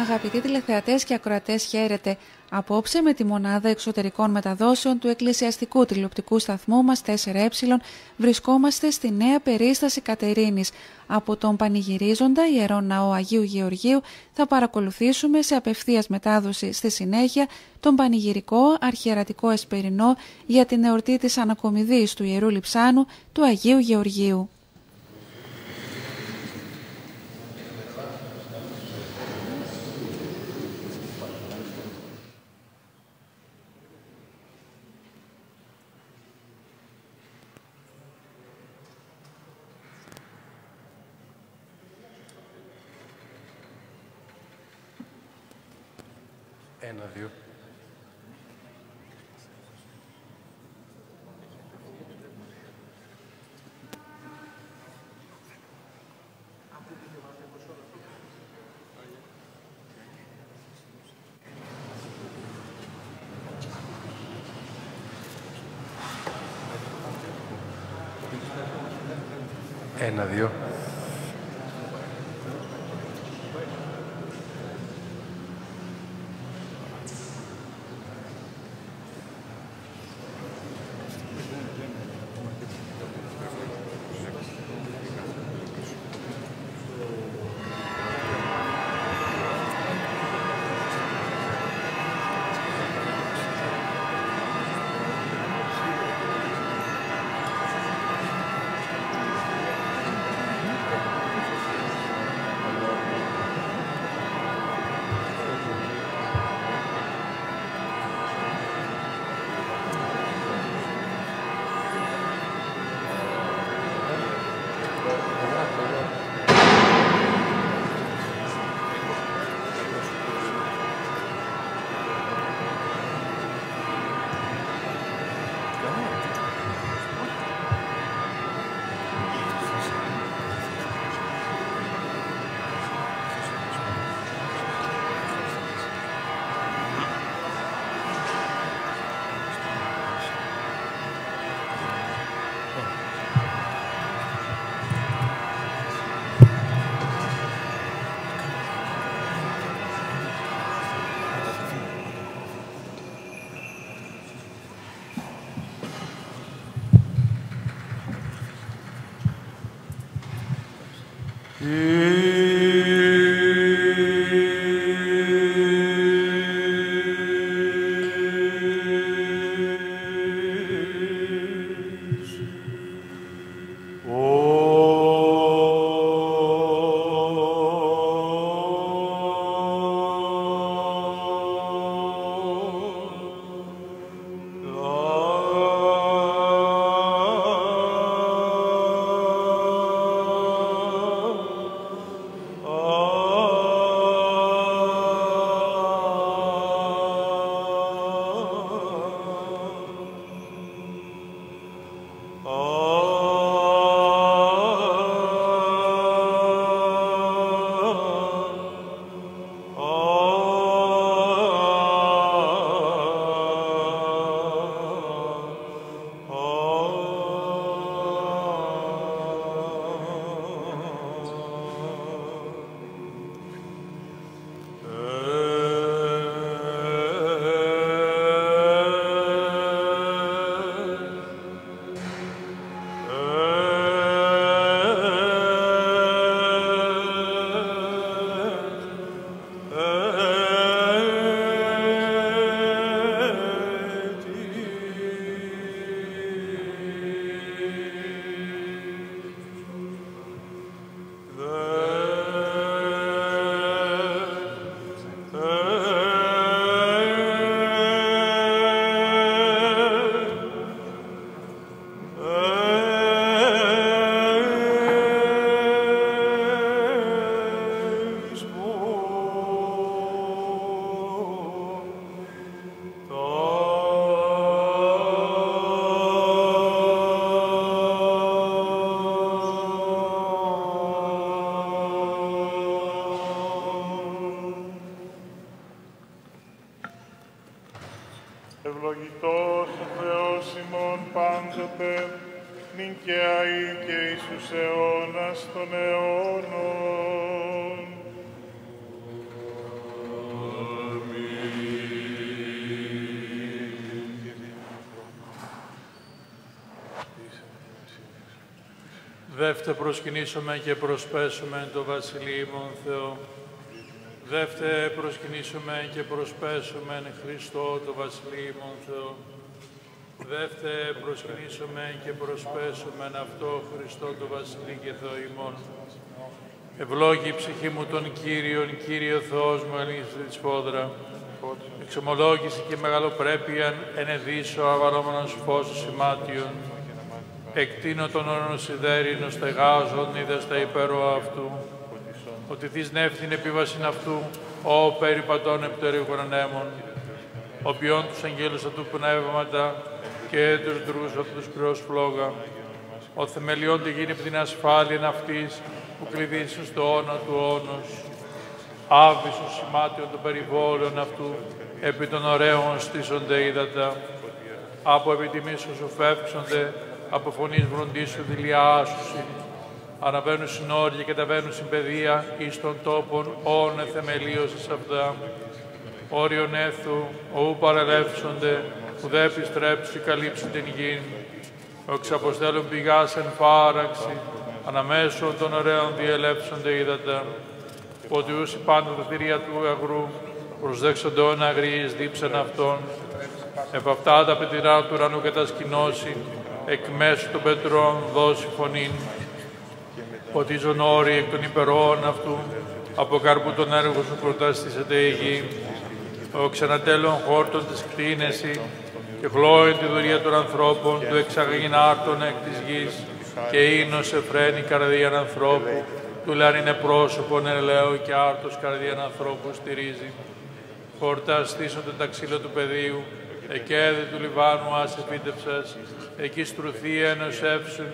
Αγαπητοί τηλεθεατές και ακροατές χαίρετε. Απόψε με τη μονάδα εξωτερικών μεταδόσεων του εκκλησιαστικού τηλεοπτικού σταθμού μας 4Ε βρισκόμαστε στη νέα περίσταση Κατερίνης. Από τον πανηγυρίζοντα Ιερό Ναό Αγίου Γεωργίου θα παρακολουθήσουμε σε απευθείας μετάδοση στη συνέχεια τον πανηγυρικό αρχιερατικό εσπερινό για την εορτή της ανακομιδής του Ιερού Λιψάνου του Αγίου Γεωργίου. Ένα, δύο. Ένα, δύο. Ευλογητός προσκυνήσουμε και προσπέσουμε το Βασιλείο Θεό. Δεύτε προσκυνήσουμε και προσπέσουμε Χριστό το Βασιλείο Θεό. Δεύτε προσκυνήσουμε και προσπέσουμε αυτό Χριστό το Βασιλείο και Θεό ημών. Ευλόγη η ψυχή μου τον Κύριον, Κύριο Θεός μου, ελίσσου της φόδρα. Εξομολόγηση και μεγαλοπρέπεια ενεδίσω αβαλόμενος φως σημάτιον εκτείνω τον όρον σιδέρινο στεγάζον, είδες στα υπέρο αυτού, ότι της νεύθυνη επίβασιν αυτού, ο περιπατών επιτερίγων ανέμων, ο ποιόν τους αγγέλους αυτού πνεύματα και τους δρούς αυτούς κρυός φλόγα, ο θεμελιών τη γίνει την ασφάλεια αυτής που κλειδίσουν στο όνομα του όνος, άβυσος σημάτιων των περιβόλων αυτού, επί των ωραίων στήσονται ύδατα, από επιτιμήσεως σου φεύξονται, από φωνής βροντίσου δηλιάσουσι, αναβαίνουν συνόρια και ταβαίνουν στην παιδεία εις των τόπων όν εθεμελίωσης αυτά. Όριον έθου, ου παρελεύσονται, που δε επιστρέψει καλύψει την γη. Ο εξαποστέλων πηγάς εν φάραξη, αναμέσω των ωραίων διελεύσονται είδατα. Ότι ούσι πάντα τα θηρία του αγρού, προσδέξονται όν αγρίες δίψαν αυτών. Επ' αυτά τα πετυρά του ουρανού κατασκηνώσει, εκ μέσου των πετρών δώσει φωνήν, ποτίζον όροι εκ των υπερών αυτού, από καρπού τον έργο σου προτάστησεται η γη, ο ξανατέλων χόρτων της κτίνεση, και χλώει τη δουλειά των ανθρώπων, του εξαγήν άρτων εκ της γης, και ίνος εφραίνει καρδίαν ανθρώπου, του είναι πρόσωπον ελαίο και άρτος καρδίαν ανθρώπου στηρίζει. Χόρτα στήσονται τα ξύλα του πεδίου, εκέδη του Λιβάνου άσε επίτευσας, εκεί στρουθεί ένας εύσουν,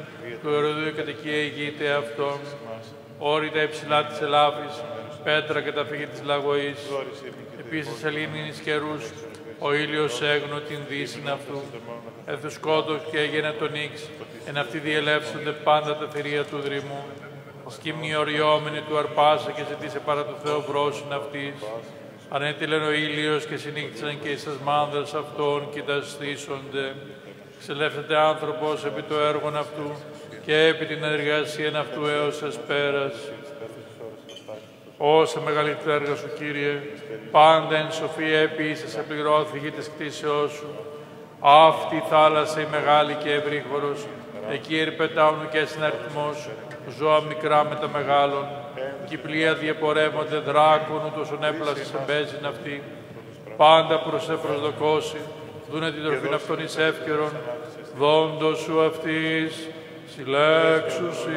του Ερωδίου κατοικία ηγείται αυτόν, όρητα υψηλά της Ελλάβης, πέτρα και τα φύγη της Λαγωής, επίσης ελλήνινης καιρούς, ο ήλιος έγνω την δύση αυτού, εθουσκότος και έγινε τον ίξ, εν αυτοί διελεύσονται πάντα τα θηρία του δρυμού, σκύμνη οριόμενη του αρπάσα και ζητήσε παρά του Θεό βρόσιν αυτής, ανέτειλεν ο ήλιος και συνήχθησαν και εις μάνδρες αυτών και τα στήσονται. Ξελεύθεται άνθρωπος επί το έργο αυτού και επί την εργασία αυτού έως εσπέρας. Όσα μεγαλύτερα έργα σου, Κύριε, πάντα εν σοφία επίσης επληρώθηκε της κτήσεώς σου. Αυτή η θάλασσα η μεγάλη και ευρύχωρος, εκεί ερπετάουν και συναριθμός, ζώα μικρά με τα μεγάλων, κι οι πλοία διεπορεύονται δράκων, ούτως ον έπλασε σε μπέζιν αυτή, πάντα προς σε προσδοκώσει, δούνε την τροφή αυτών εις εύκαιρον, δόντος σου αυτής, συλλέξουσι.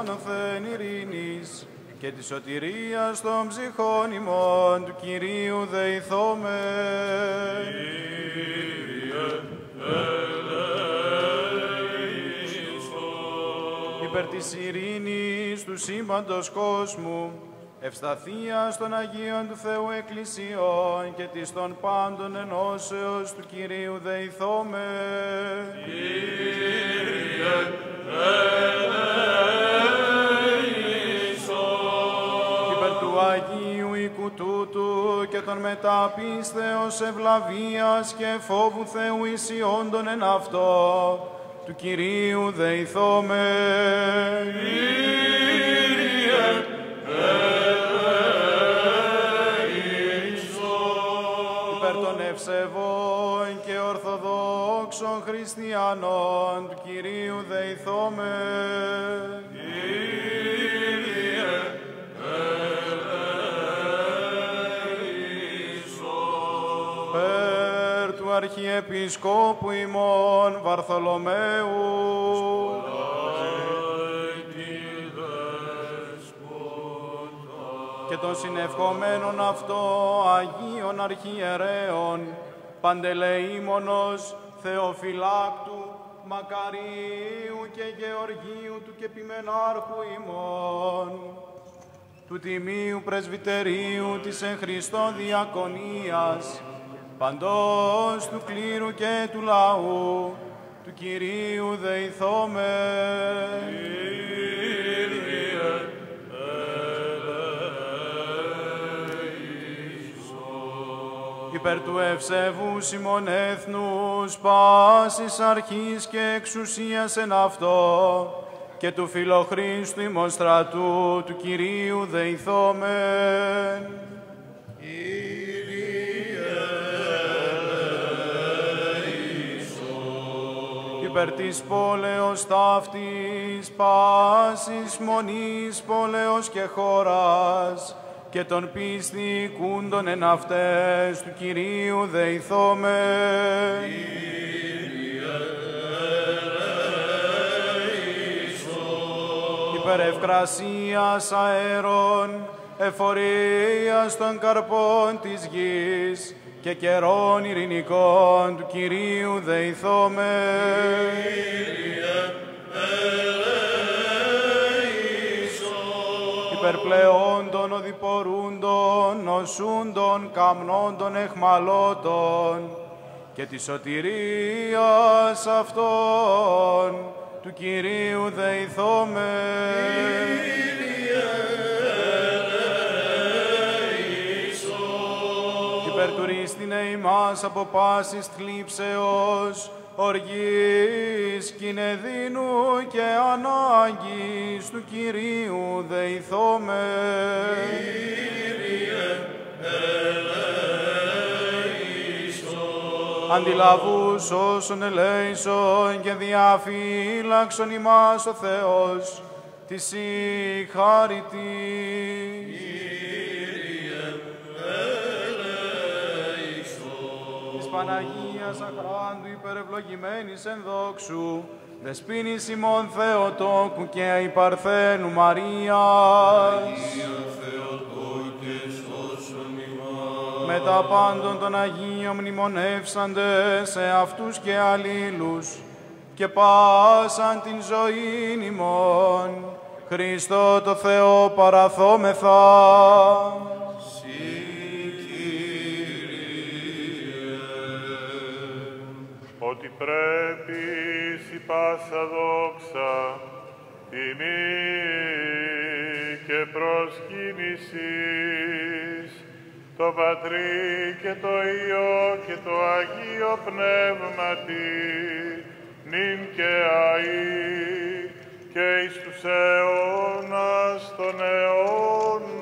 Άνωθεν ειρήνης και της σωτηρίας των ψυχών ημών του Κυρίου δεηθόμεν. Υπέρ της ειρήνης του σύμπαντος κόσμου, ευσταθίας των Αγίων του Θεού Εκκλησιών και της των πάντων ενώσεως του Κυρίου δεηθόμεν. Των μεταπίστεως ευλαβίας και φόβου Θεού ισιόντων εν αυτό, του Κυρίου δεηθώμε. Υπέρ των ευσεβών και ορθοδόξων χριστιανών του Κυρίου δεηθώμε. Αρχιεπισκόπου ημών Βαρθολομαίου. Και των συνευχομένων αυτό Αγίων Αρχιερέων Παντελεήμονος Θεοφυλάκτου Μακαρίου και Γεωργίου του και Πιμενάρχου ημών του Τιμίου Πρεσβυτερίου της εν Χριστώ Διακονίας παντός του κλήρου και του λαού του Κυρίου δεηθώμε. Υπέρ του ευσεβού ημών έθνους, πάσης αρχής και εξουσίας εν αυτό, και του φιλοχρήστου ημών στρατού, του Κυρίου δεηθόμεν. Υπέρ της πόλεως ταύτης, πάσης μονής πόλεως και χώρας, και των πιστικούντων εν αυτές του Κυρίου δεηθώμε. Υπέρ ευκρασίας αέρων, εφορίας των καρπών της γης, και καιρών ειρηνικών του Κυρίου δεηθώμε. Υπερπλεόντων οδηπορούντων, νοσούντων, καμνόντων, εχμαλώτων και της σωτηρίας αυτών του Κυρίου δεηθώμε. Υπερτουρίστηνε ημάς από πάσης θλίψεως, οργής, κινεδίνου και ανάγκης του Κυρίου δεηθώμε. Αντιλαβούς όσων ελέησον και διαφύλαξον ημάς ο Θεός, τη συγχαρητή. Παναγίας Αχράντου υπερευλογημένης εν δόξου, δεσπίνης ημών Θεοτόκου και η Παρθένου Μαρίας. Με τα πάντων των Αγίων μνημονεύσαντε σε αυτούς και αλλήλους και πάσαν την ζωή ημών. Χριστό το Θεό παραθόμεθα. Πρέπει η πάσα δόξα, τιμή και προσκύνησης το Πατρί και το Υιό και το Αγίο Πνεύματι, νυν και αΐ και εις τους αιώνας των αιώνων.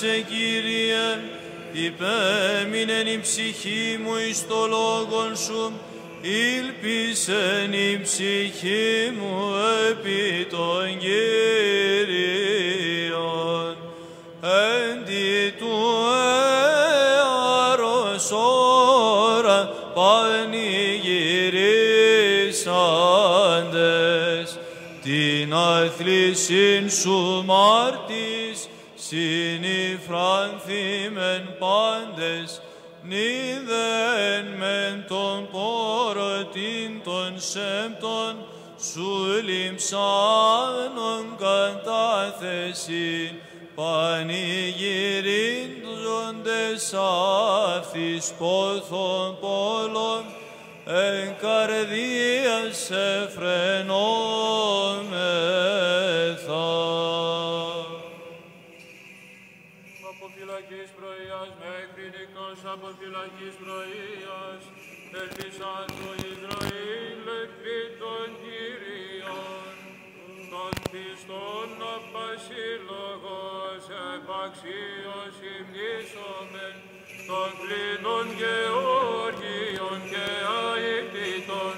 Σε Κύριε, υπέμεινεν η ψυχή μου εις το λόγον σου, ήλπισεν η ψυχή μου επί των Κύριων. Εν τη του έαρος ώρα πανηγυρίσαντες, την αθλησίν σου μάρτης, συνυφρανθήμεν νίδεν μεν τον πόρωτην των σέμπτων, σου λιμψάνων κατάθεσιν, πανηγυρίζοντες αυτής πόθων πόλων, εν καρδίας εφρενόμεθα. Νυχτός από φυλακής πρωίας, ελπίσαν του Ισραήλ επί των Κύριων. Των πιστών απασύλλογος επαξίως υμνήσομεν, των κλίνων Γεώργιων και αεκτήτων,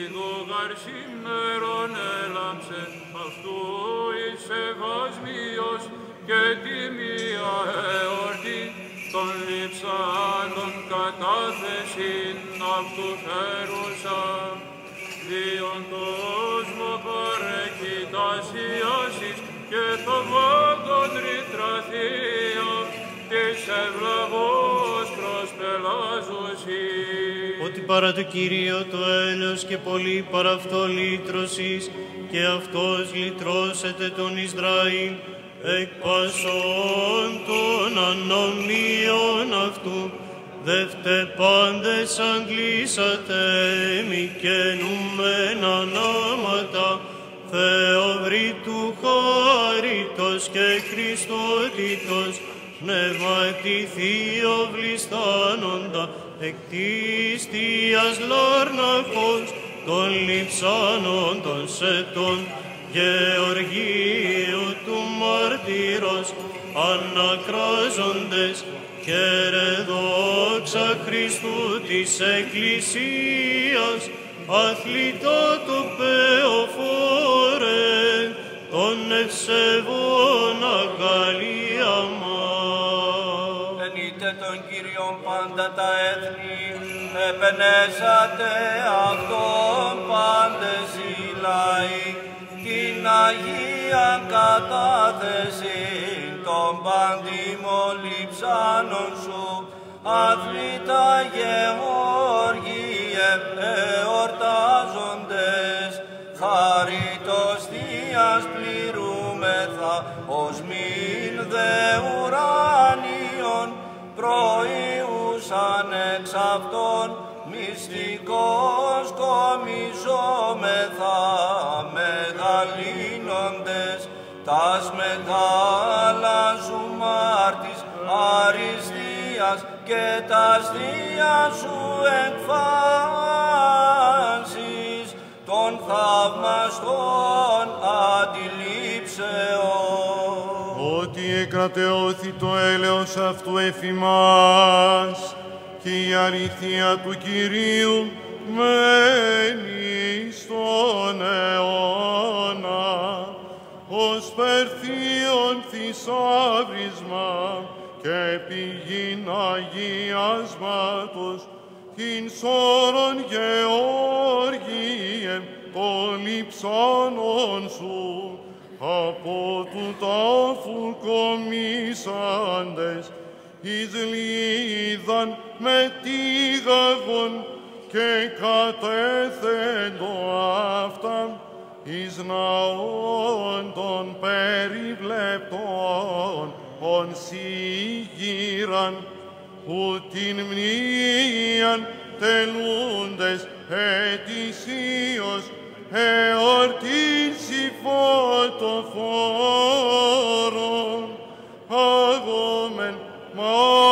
Ιδού γαρ σήμερον έλαμψε αυτού εις σεβασμίος και τιμία εορτή των λειψάνων κατάθεσιν αυτού φέρουσα. Διον κόσμο παρεκειτασιάσεις και το βάγκον ρητραθία της ευλαβός προσπελάζουσι. ότι παρά το Κύριο το έλεος και πολύ παρά αυτό λύτρωσης και αυτός λυτρώσεται τον Ισραήλ εκ πασών των ανομίων αυτού δεύτε πάντες αγγλίσατε μη καινούμενα νόματα Θεοβρή του χάριτος και Χριστότητος πνεύματι θείο βλιστάνοντα εκ της Θείας λάρνακος των λειψάνων των σετών Γεωργίου του μαρτύρος, ανακράζοντες, χαίρε δόξα Χριστού της Εκκλησίας, αθλητά το πεοφόρε, τον ευσεβών αγκαλία μας. Ενείτε τον Κύριον πάντα τα έθνη, επενέσατε αυτόν πάντες οι λαοί, την Αγία κατάθεση των παντιμών λειψάνων σου, αθλητά Γεώργιε εορτάζοντες, χαριτός Θείας πληρούμεθα, ως μην δε ουράνιον, προϊούσαν εξ αυτών, μυστικός κομιζόμεθα, μεγαλύνοντες, τας μεγάλα ζουμάρτης αριστείας και τας θείας σου εκφάσεις των θαυμαστών αντιλήψεων. ότι εκρατεώθη το έλεος αυτού εφημάς και η αλήθεια του Κυρίου μένει στον αιώνα. Ως περθείον θησάβρισμα και πηγήν αγιάσματος την σώρον Γεώργιε των λειψάνων σου. Από του τάφου κομίσαντες εις λίδαν με τίγαγον και κατέθεντο αυτά. Εις ναών των περιβλεπτών ον συγγύραν που την μνήαν τελούντες ετησίως εορτήσει φωτοφόρων αγόμεν μάρτης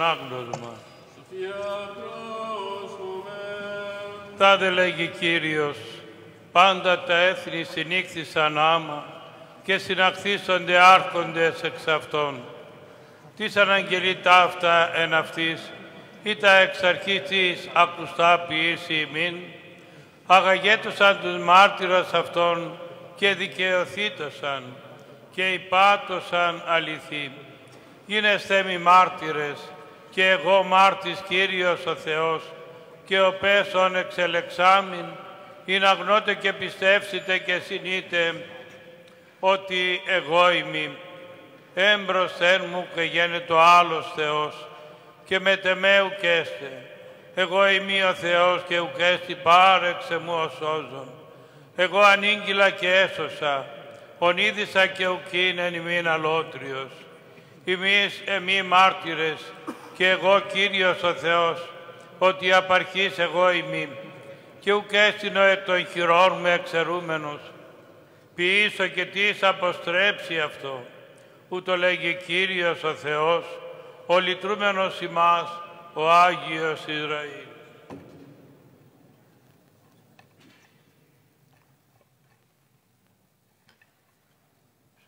ανάγνωσμα. Τάδε λέγει Κύριος, πάντα τα έθνη συνήχθησαν άμα και συναχθήσονται άρχοντες εξ αυτών. Τις αναγγελεί ταύτα εν αυτής, ή τα εξ αρχής της ακουστά ποιήσει ημίν, αγαγέτωσαν τους μάρτυρας αυτών και δικαιωθήτωσαν και υπάτωσαν αληθή. Γίνεστε μη μάρτυρες και εγώ μάρτης Κύριος ο Θεός και ο πέσον εξελεξάμιν ή να γνώτε και πιστεύσετε και συνείτε ότι εγώ είμαι έμπροσθεν μου και γένετο άλλος Θεός και μετεμέ ουκέστε. Εγώ είμαι ο Θεός και ουκέστη πάρεξε μου ο σώζον. Εγώ ανήγγυλα και έσωσα, ονείδησα και ουκίνεν ημίν αλότριος. Εμείς, εμεί μάρτυρες και εγώ Κύριος ο Θεός, ότι απαρχής εγώ ημί και ουκ έστεινο εκ των χειρών μου εξαιρούμενος. Ποιήσω και τις αποστρέψει αυτό, ούτω λέγει Κύριος ο Θεός, ο λυτρούμενος ημάς, ο Άγιος Ισραήλ.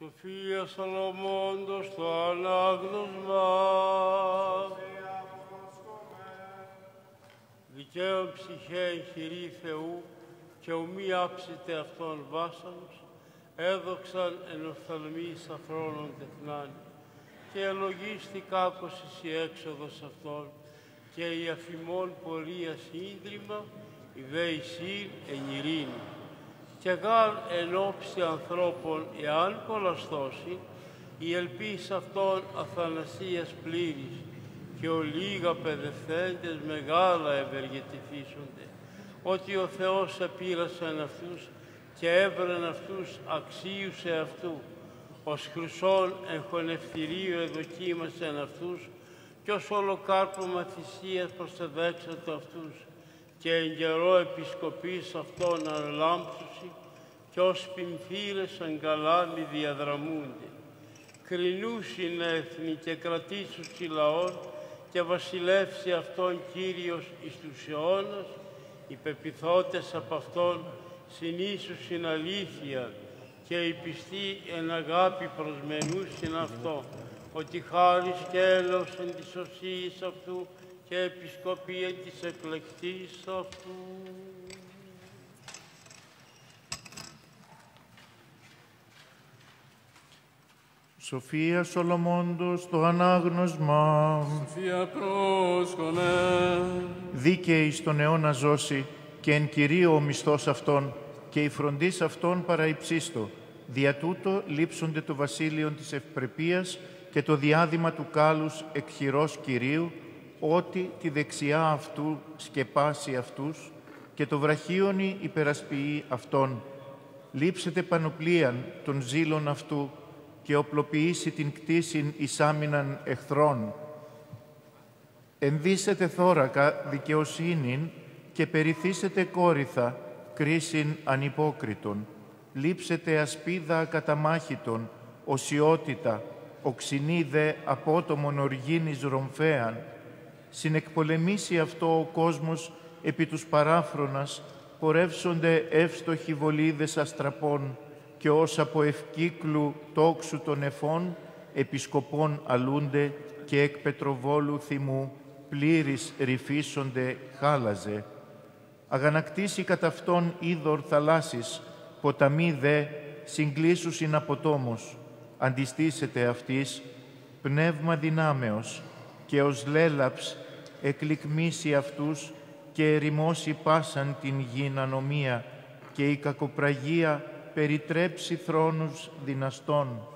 Σοφία Σαλομώντος το ανάγνωσμα. Δικαίων ψυχέ χειρή Θεού και ουμή άψητε αυτόν βάσανος, έδοξαν εν οφθαλμής αφρόνων τεθνάνη και ελογίστη κάκος η έξοδος αυτών και η αφημών πορεία ίδρυμα, η δέησή εν ειρήνη και γάρ εν όψη ανθρώπων εάν κολαστώσει, η ελπίς αυτών αθανασίας πλήρης και ο λίγα παιδευθέντες μεγάλα ευεργετηθήσονται, ότι ο Θεός επήρασαν αυτούς και έβραν αυτούς αξίους σε αυτού, ως χρυσόν εγχωνευτηρίου εδοκίμασαν αυτούς και ως ολοκάρπωμα θυσίας προσεδέξατο αυτούς και εν καιρό επισκοπής αυτών αναλάμψουσι και ως πινθύρες εν καλάμι διαδραμούνται. Κρινούσιν έθνη και κρατήσουσι λαών και βασιλεύσει αυτόν Κύριος εις τους αιώνας, οι πεπιθώτες από αυτόν συνήσουσιν αλήθεια και οι πιστοί εν αγάπη προσμενούσιν αυτό, ότι χάρις και έλεος εν της οσίης αυτού και επισκοπία της εκλεκτής αυτού. Σοφία Σολομώντος το ανάγνωσμα. Σοφία πρόσκονε. Δίκαιη στον αιώνα ζώση και εν κυρίω ο μισθός αυτών και η φροντίς αυτών παραϊψίστο. Δια τούτο λείψονται το βασίλειο της ευπρεπίας και το διάδημα του κάλους εκχειρός Κυρίου, ότι τη δεξιά αυτού σκεπάσει αυτούς και το βραχίονι υπερασποιεί αυτόν. Λείψετε πανοπλίαν των ζήλων αυτού και οπλοποιήσει την κτήσιν εις άμυναν εχθρών. Ενδύσετε θώρακα δικαιοσύνην και περιθύσετε κόρυθα κρίσιν ανυπόκριτον. Λείψετε ασπίδα καταμάχητον, οσιότητα, οξυνή δε απότομον οργίνης ρομφέαν. Συνεκπολεμήσει αυτό ο κόσμος επί τους παράφρονας, πορεύσονται εύστοχοι βολίδες αστραπών, και ως από ευκύκλου τόξου των εφών επισκοπών αλούνται και εκ πετροβόλου θυμού πλήρης ρυφίσονται χάλαζε. Αγανακτήσει κατά αυτόν είδωρ θαλάσσης, ποταμί δε συγκλήσουσιν από τόμος. Αντιστήσετε αυτής πνεύμα δυνάμεως και ως λέλαψ εκλικμήσει αυτούς και ερημώσει πάσαν την γην ανομία και η κακοπραγία περιτρέψει θρόνους δυναστών.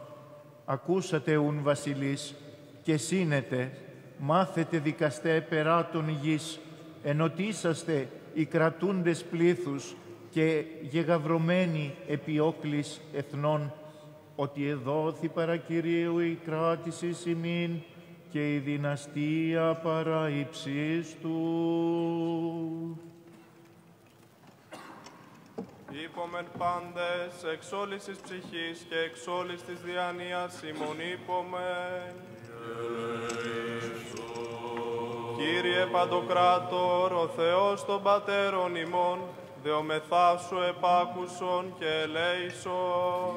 Ακούσατε ουν βασιλείς και σύνετε, μάθετε δικαστέ περάτων γης, ενωτήσαστε οι κρατούντες πλήθους και γεγαυρωμένοι επιόκλης εθνών, ότι εδόθη παρακυρίου η κράτηση ημίν και η δυναστεία παρά του. Είπομεν πάντες εξ όλης της ψυχής και εξ όλης της διάνοίας ημών είπομεν. Κύριε Παντοκράτορ, ο Θεός των Πατέρων ημών, δεομεθά σου επάκουσον και ελέησον.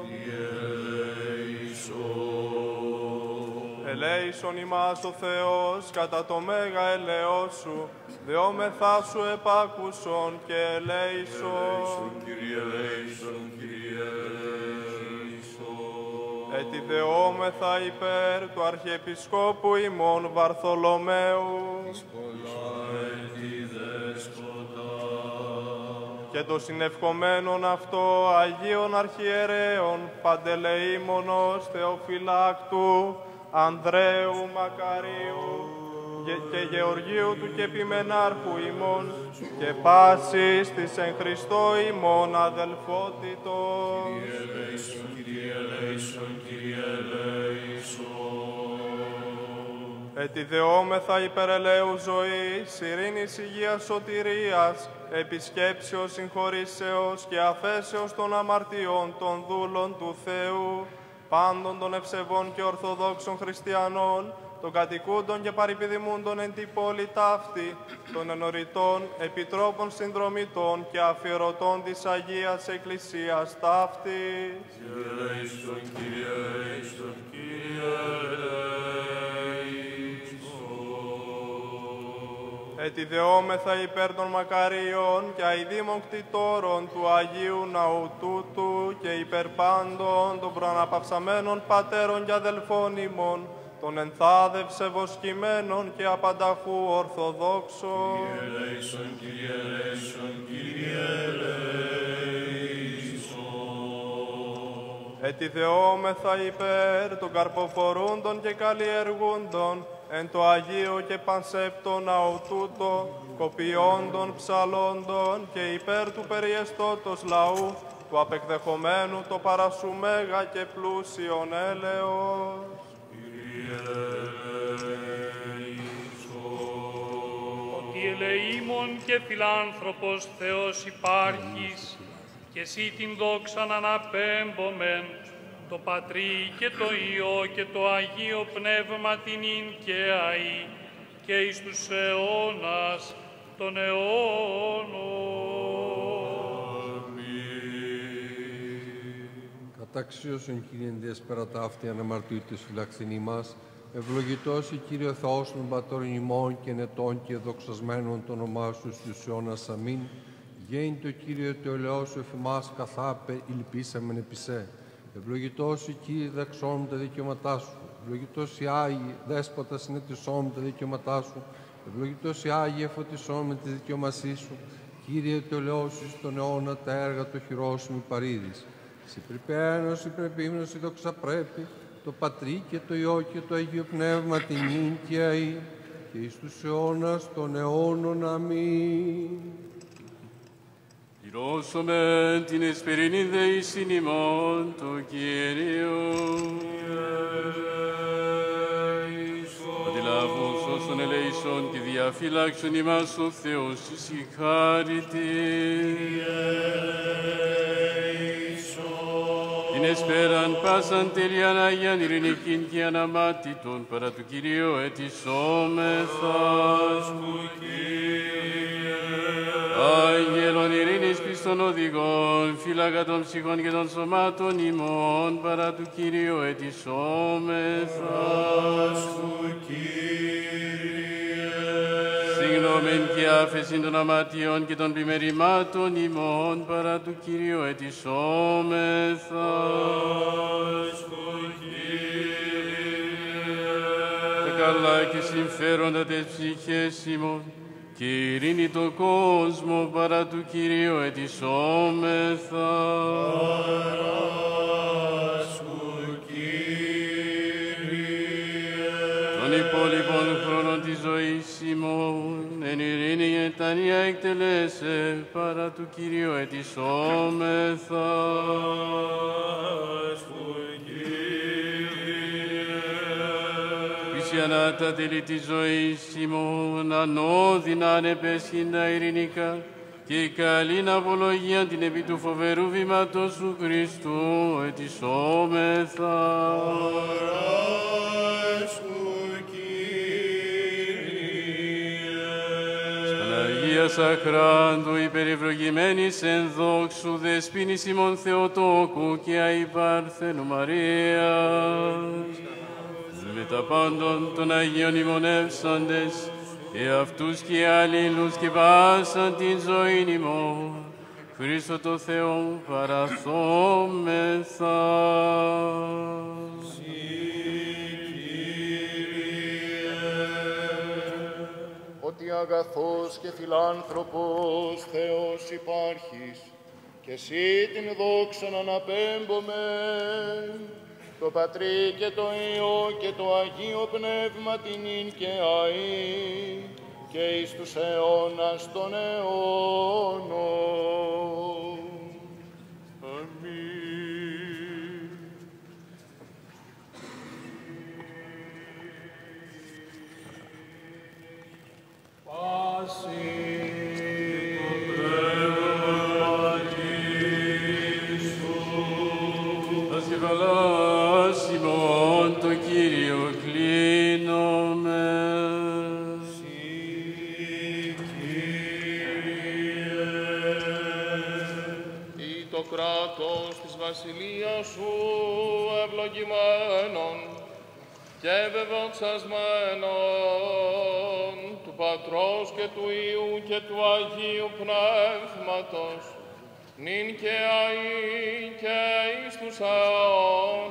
Ελέησον ημάς ο Θεός κατά το μέγα ελαιός σου, δεόμεθά σου επάκουσον και ελέησον. Κύριε ελέησον, Κύριε ελέησον. Ετι δεόμεθα υπέρ του Αρχιεπισκόπου ημών Βαρθολομαίου, και το συνευκομένων αυτό Αγίων Αρχιερέων Παντελεήμονος Θεοφυλάκτου Ανδρέου Μακαρίου και Γεωργίου του και Επιμενάρχου ημών και πάσης της εν Χριστώ ημών αδελφότητος. Κύριε ελέησον, Κύριε ελέησον, Κύριε ελέησον. Ετιδεόμεθα υπερελαίου ζωής, ειρήνης, υγείας, σωτηρίας, επισκέψεως, συγχωρήσεως και αφέσεως των αμαρτιών των δούλων του Θεού, πάντων των ευσεβών και ορθοδόξων χριστιανών, των κατοικούντων και παρυπηδημούντων εν τη πόλη ταύτη, των ενωρητών, επιτρόπων συνδρομητών και αφιερωτών της Αγίας Εκκλησίας ταύτης. Κύριε Κύριε Κύριε ετιδεόμεθα υπέρ των μακαρίων και αηδήμων κτητόρων του Αγίου Ναού τούτου και υπέρ πάντων των προαναπαυσαμένων πατέρων και αδελφών ημών, των ενθάδευσε βοσκημένων και απανταχού ορθοδόξων. Κύριε Λέησον, Κύριε Λέησον, Κύριε Ετιδεόμεθα υπέρ των καρποφορούντων και καλλιεργούντων, εν το Αγίο και Πανσέπτο ναό τούτο, κοπιόντων ψαλόντων και υπέρ του περιεστώτος λαού, του απεκδεχομένου το παρασού μέγα και πλούσιον έλεος. Ότι ελεήμων και φιλάνθρωπος Θεός υπάρχεις, και εσύ την δόξαν αναπέμπομεν, το Πατρί και το Υιό και το Αγίο Πνεύμα την ίν και αΐ και εις τους αιώνας των αιώνων. Καταξίωσον Κύριε Δέσπερα ταύτη αναμαρτήτης φυλαξινή μας, ευλογητός η Κύριε Θεός των Πατώρων ημών και νετών και δοξασμένων το όνομά Σου στους αιώνας αμήν, γέννη το Κύριε το ελαιό Σου εφημάς καθάπε, ηλπίσαμεν επισέ. Ευλογητός η Κύριε δεξόμου τα δικαιώματά σου. Ευλογητός η Άγιε δέσποτας συνετισόμου τα δικαιώματά σου. Ευλογητός η Άγιε φωτισόμου με τη δικαιωμασή σου. Κύριε τελειώσει στον αιώνα τα έργα του χειρό σου μη παρήδης. Συμπριπένος, συμπρεπίμνος, δόξα πρέπει, το Πατρί και το Υιό και το Αγίο Πνεύμα την νυν και αΐ και εις τους αιώνας των αιώνων. Αμήν. Πληρώσουμε την εσπερινή δεήσιν ημών το Κύριο. Αντιλάβους όσων ελέησον και διαφύλαξον ημάς ο Θεός εις η χάρητη. Την εσπέραν πάσαν τελειάν Αγίαν ειρηνικήν και αναμάτητον παρά του Κυρίου ετισόμεθα. Άγγελον ειρήνης πιστών οδηγών, φύλακα των ψυχών και των σωμάτων ημών, παρά του Κυρίου ετισόμεθα. Συγγνώμην και άφεση των αμαρτιών και των πλημερημάτων ημών, παρά του Κυρίου ετισόμεθα. Τα καλά και συμφέροντα τες ψυχές ημών, και ειρήνη το κόσμο παρά του Κυρίου ετισόμεθα. Τον υπόλοιπον χρόνο της ζωής ημών, εν ειρήνη ετανία εκτελέσε, παρά του Κυρίου ετισόμεθα. Χριστιανά τα τέλη της ζωής ημών, ανώδυνα ανεπέσχυντα ειρηνικά και καλήν απολογία την επί του φοβερού βήματος του Χριστού ετισόμεθα. Αγίας Αχράντου υπερευλογημένης εν δόξου δεσπίνης ημών Θεοτόκου και αϊπάρθενου Μαρίας με τα πάντων των Αγίων ημωνεύσαντες και αυτούς και αλλήλους και πάσαν την ζωή ημών, Χρήστο το Θεό παραθόμεθα. Ότι αγαθός και φιλάνθρωπος Θεός υπάρχεις και εσύ την δόξα να αναπέμπομαι το Πατρί και το Υιό και το Αγίο Πνεύμα την Ιν και αΐ και εις τους αιώνας των αιώνων. Αμήν. Πάση. Της βασιλείας σου ευλογημένον και βεβαιοξασμένον του Πατρός και του Υιού και του Αγίου Πνεύματος, νυν και αΐ και εις τους αιώνας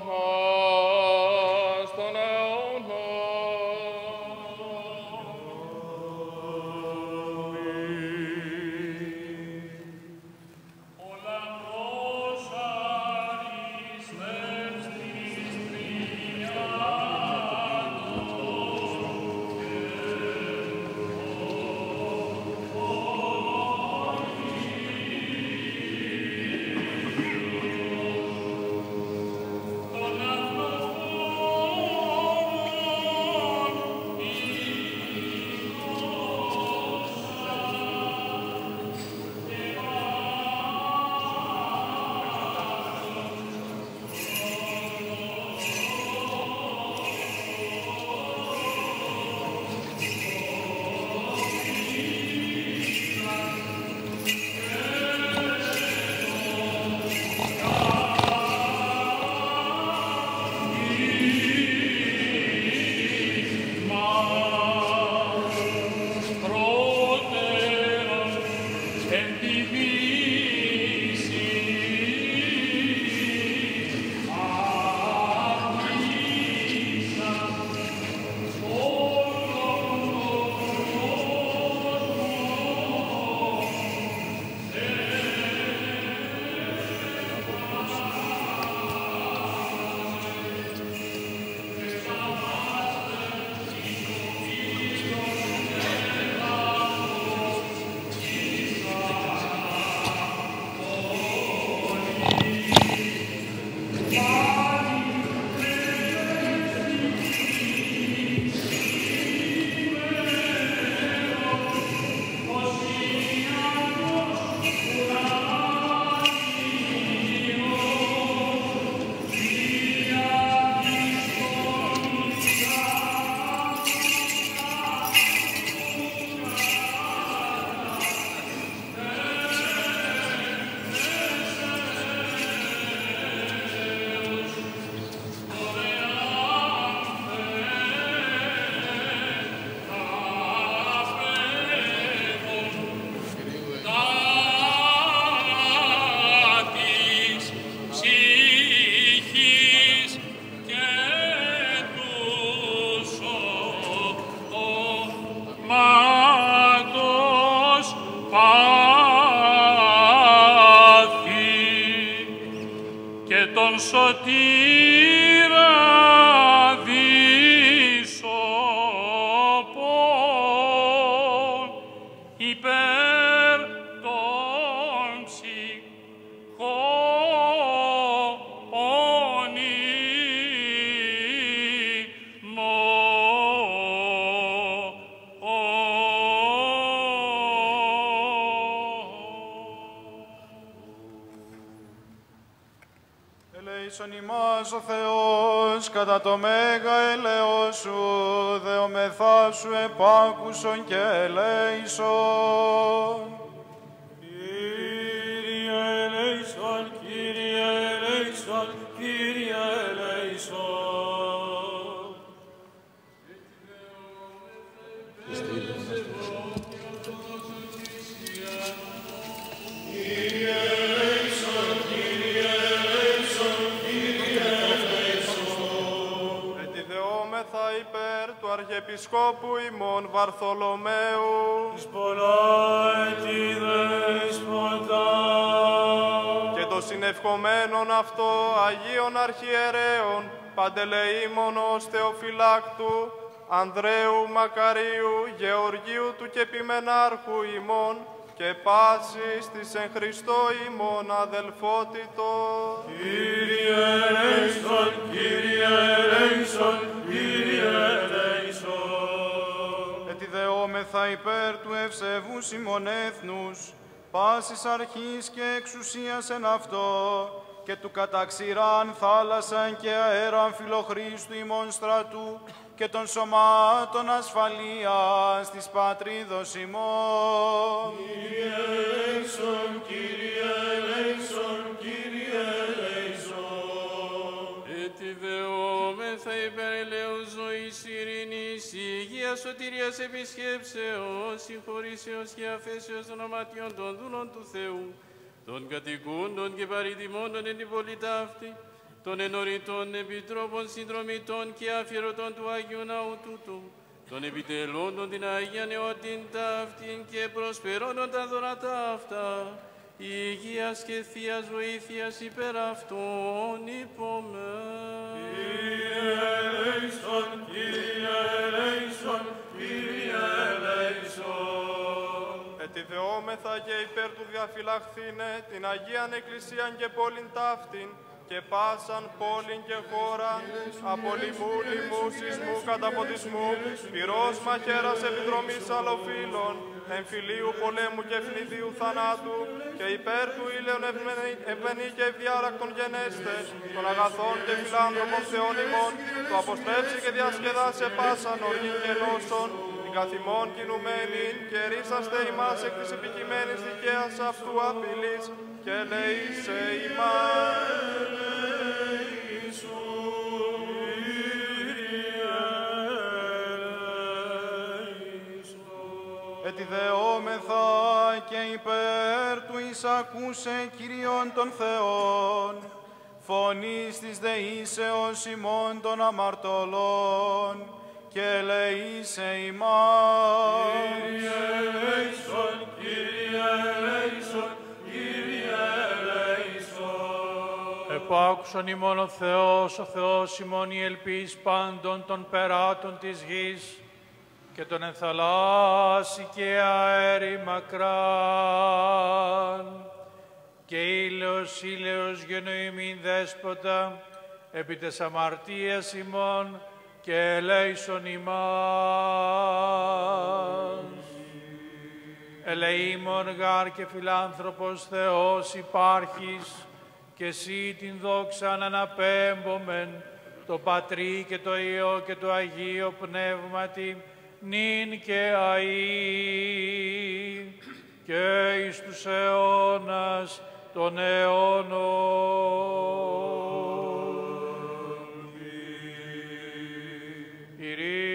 κατά το μέγα ελαιό σου, δεομεθά σου επάκουσον και ελέησον. Αρχιεπισκόπου ημών Βαρθολομαίου. Εις πολλά ετίδες ποτά. Και των συνευχομένων αυτό Αγίων Αρχιερέων Παντελεήμονος Θεοφυλάκτου Ανδρέου Μακαρίου Γεωργίου του και Πιμενάρχου ημών και πάσης της εν Χριστώ ημών αδελφότητος. Κύριε ελέησον, Κύριε ελέησον, θα υπέρ του ευσεβού ημών έθνους, πάσης αρχής και εξουσίας εν αυτό, και του καταξηράν θάλασσαν και αέραν φιλοχρήστου ημών στρατού, και των σωμάτων ασφαλείας της πατρίδος ημών. Κύριε ελέησον, Κύριε ελέησον, Κύριε ελέησον, δεόμεθα υπερ Αγίας Σωτηρίας επισκέψεως, συγχωρήσεως και αφέσεως των οματιών των δούλων του Θεού, των κατοικούντων και παρητημόντων εν την πολιτά αυτή, των ενωρητών επιτρόπων συνδρομητών και αφιερωτών του Αγίου Ναού τούτου, των επιτελώντων την Αγία Νεότην ταύτην και προσπερώνων τα δωρατά αυτά, υγείας και θείας βοήθειας υπέρ αυτών υπομέν. Κύριε ελέησον, Κύριε ελέησον, Κύριε ελέησον. Ετιδεόμεθα και υπέρ του διαφυλαχθήνε την Αγίαν Εκκλησίαν και πόλην ταύτην και πάσαν πόλην και χώραν από λοιμού, λοιμού, σεισμού, καταποντισμού, πυρός μαχαίρας επιδρομής αλλοφύλων, εμφυλίου πολέμου και ευνηδίου θανάτου και υπέρ του ήλαιον ευμενή και ευδιάρακτον γενέστε, των αγαθών και φιλάνθρωπων θεών ημών, το αποστρέψει και διασκεδάσε πάσαν οργήν και νόσων, την καθημών κινουμένη και ρίσαστε ημάς εκ της επικειμένης δικαίας αυτού απειλής και λέει σε ημάς. Ετιδεόμεθα και υπέρ του εισακούσε Κυριών των Θεών, φωνής της δεήσεως ημών των αμαρτωλών, και λέει σε ημάς. Κύριε ελέησον, Κύριε ελέησον, Κύριε ελέησον. Επάκουσον ημών ο Θεός, ο Θεός ημών η ελπίς πάντων των περάτων της γης και τον ενθαλάσσι και αέρι μακράν και ήλαιος, ήλαιος γενοημήν δέσποτα επί τες αμαρτίες ημών και ελέησον ημάς. Ελεήμων γάρ και φιλάνθρωπος Θεός υπάρχεις και εσύ την δόξα αναπέμπομεν το Πατρί και το Υιό και το Αγίο Πνεύματι νυν και αΐ και εις τους αιώνας των αιώνων. Ειρήνη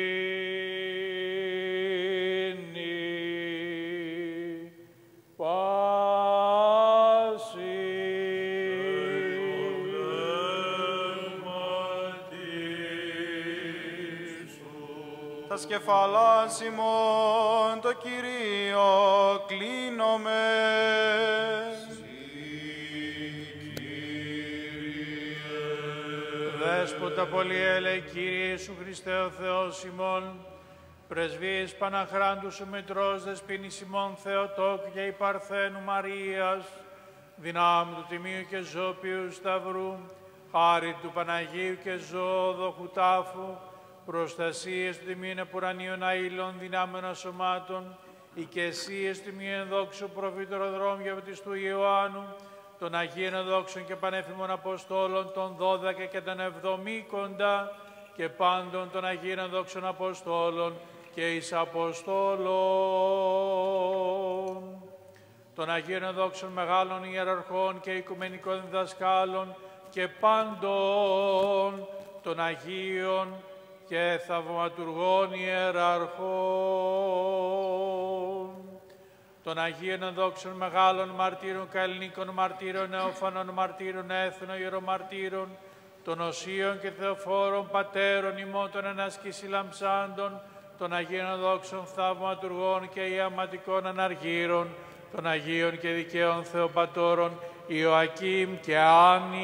Τα σκεφαλάς ημών το Κυρίο κλείνομαι. Δέσποτα πολυέλε, Κύριε Ιησού Χριστέ ο Θεός ημών, πρεσβείες Παναχράντου σου Μητρός Δεσποίνης ημών Θεοτόκου και Υπαρθένου Μαρίας, δυνάμει του Τιμίου και Ζώπιου Σταυρού, χάρη του Παναγίου και Ζώδοχου Τάφου, προστασίες του Τιμίου Επουρανίων Αήλων δυνάμεων σωμάτων, οικεσίες του Τιμίου Ενδόξου Προφήτωροδρόμου της του Ιωάννου, των Αγίων Ενδόξων και Πανέφημων Αποστόλων, των 12 και των 70 και πάντων των Αγίων Ενδόξων Αποστόλων και εις Αποστόλων. Των Αγίων Ενδόξων Μεγάλων Ιεραρχών και Οικουμενικών Διδασκάλων και πάντων των Αγίων και θαυματουργών Ιεραρχών. Των Αγίων Ενδόξων Μεγάλων Μαρτύρων, Καλλινίκων Μαρτύρων, Νεοφανών Μαρτύρων, Έθνο Ιερομαρτύρων, των Οσίων και Θεοφόρων Πατέρων ημών των ενασκήσει λαμψάντων, των Αγίων Ενδόξων Θαυματουργών και Ιαματικών Αναργύρων, των Αγίων και Δικαίων Θεοπατώρων, Ιωακήμ και Άνης,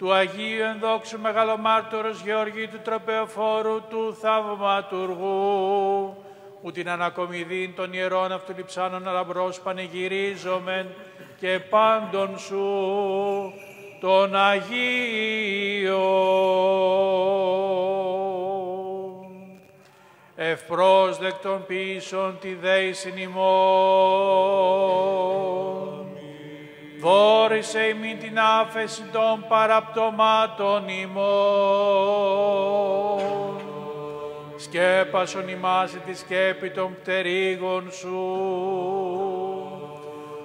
του Αγίου Ενδόξου Μεγαλομάρτωρος Γεωργίου του Τροπεοφόρου του Θαυματουργού, που την ανακομιδήν των ιερών αυτολειψάνων αλαμπρός πανηγυρίζομεν και πάντων σου των Αγίων. Ευπρόσδεκτον πίσων τη δέησιν ημών. Δόρισε ημίν την άφεση των παραπτωμάτων ημών. Σκέπασον ημάς τη σκέπη των πτερίγων σου.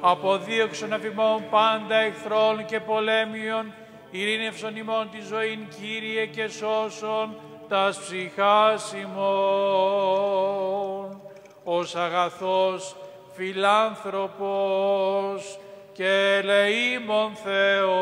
Αποδίωξον αφημών πάντα εχθρών και πολέμιων, ειρήνευσον ημών τη ζωήν Κύριε και σώσον τας ψυχάς ημών, ως αγαθός φιλάνθρωπος και ελεήμων Θεός.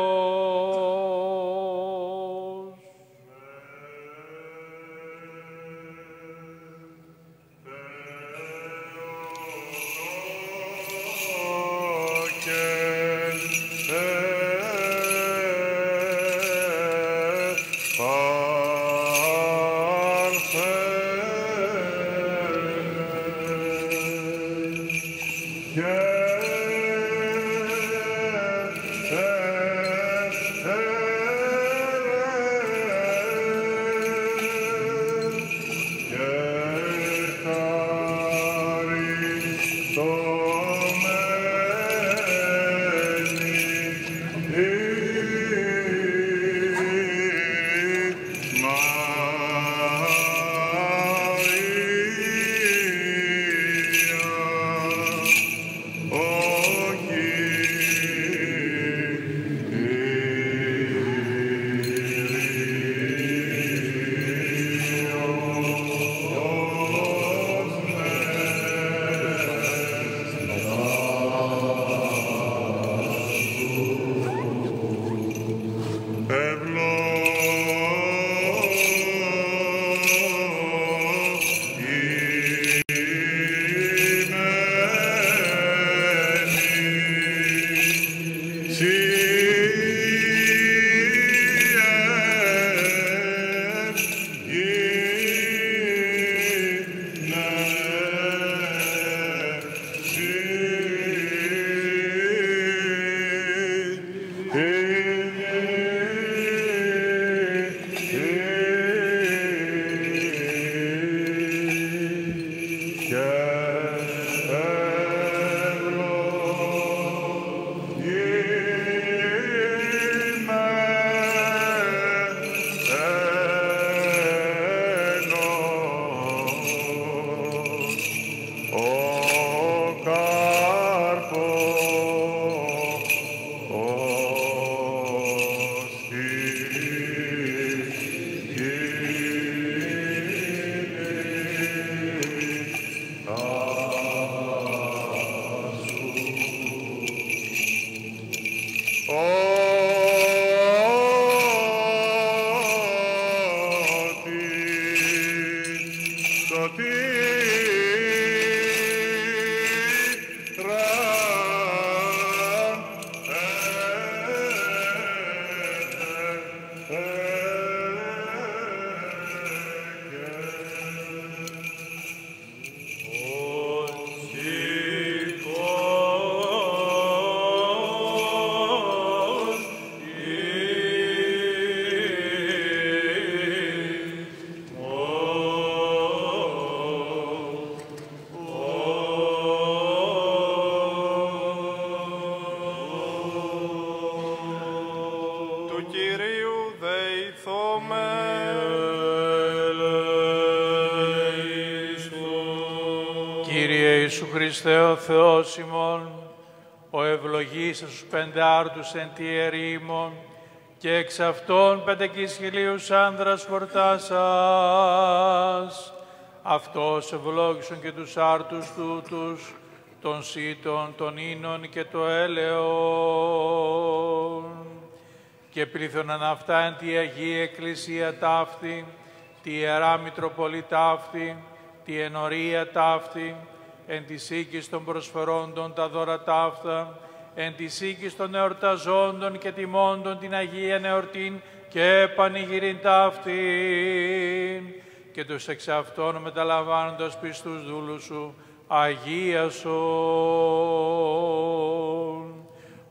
Πεντάρτους εν τη ερήμων και εξ αυτών πεντεκείς χιλίους άνδρας φορτάσας. Αυτός ευλόγησον και τους άρτους τούτους, των σύτων, των ίνων και το έλεον. Και πλήθωναν αυτά εν τη Αγία Εκκλησία ταύτη, τη Ιερά Μητροπολή ταύτη, τη ενορία ταύτη, εν της οίκης των προσφερόντων τα δώρα ταύτα, εν τη οίκης των εορταζόντων και τιμώντων την Αγία Νεορτήν και πανηγυρήν ταύτην, και τους εξ αυτών μεταλαμβάνοντας πιστούς δούλους σου, Αγίασον.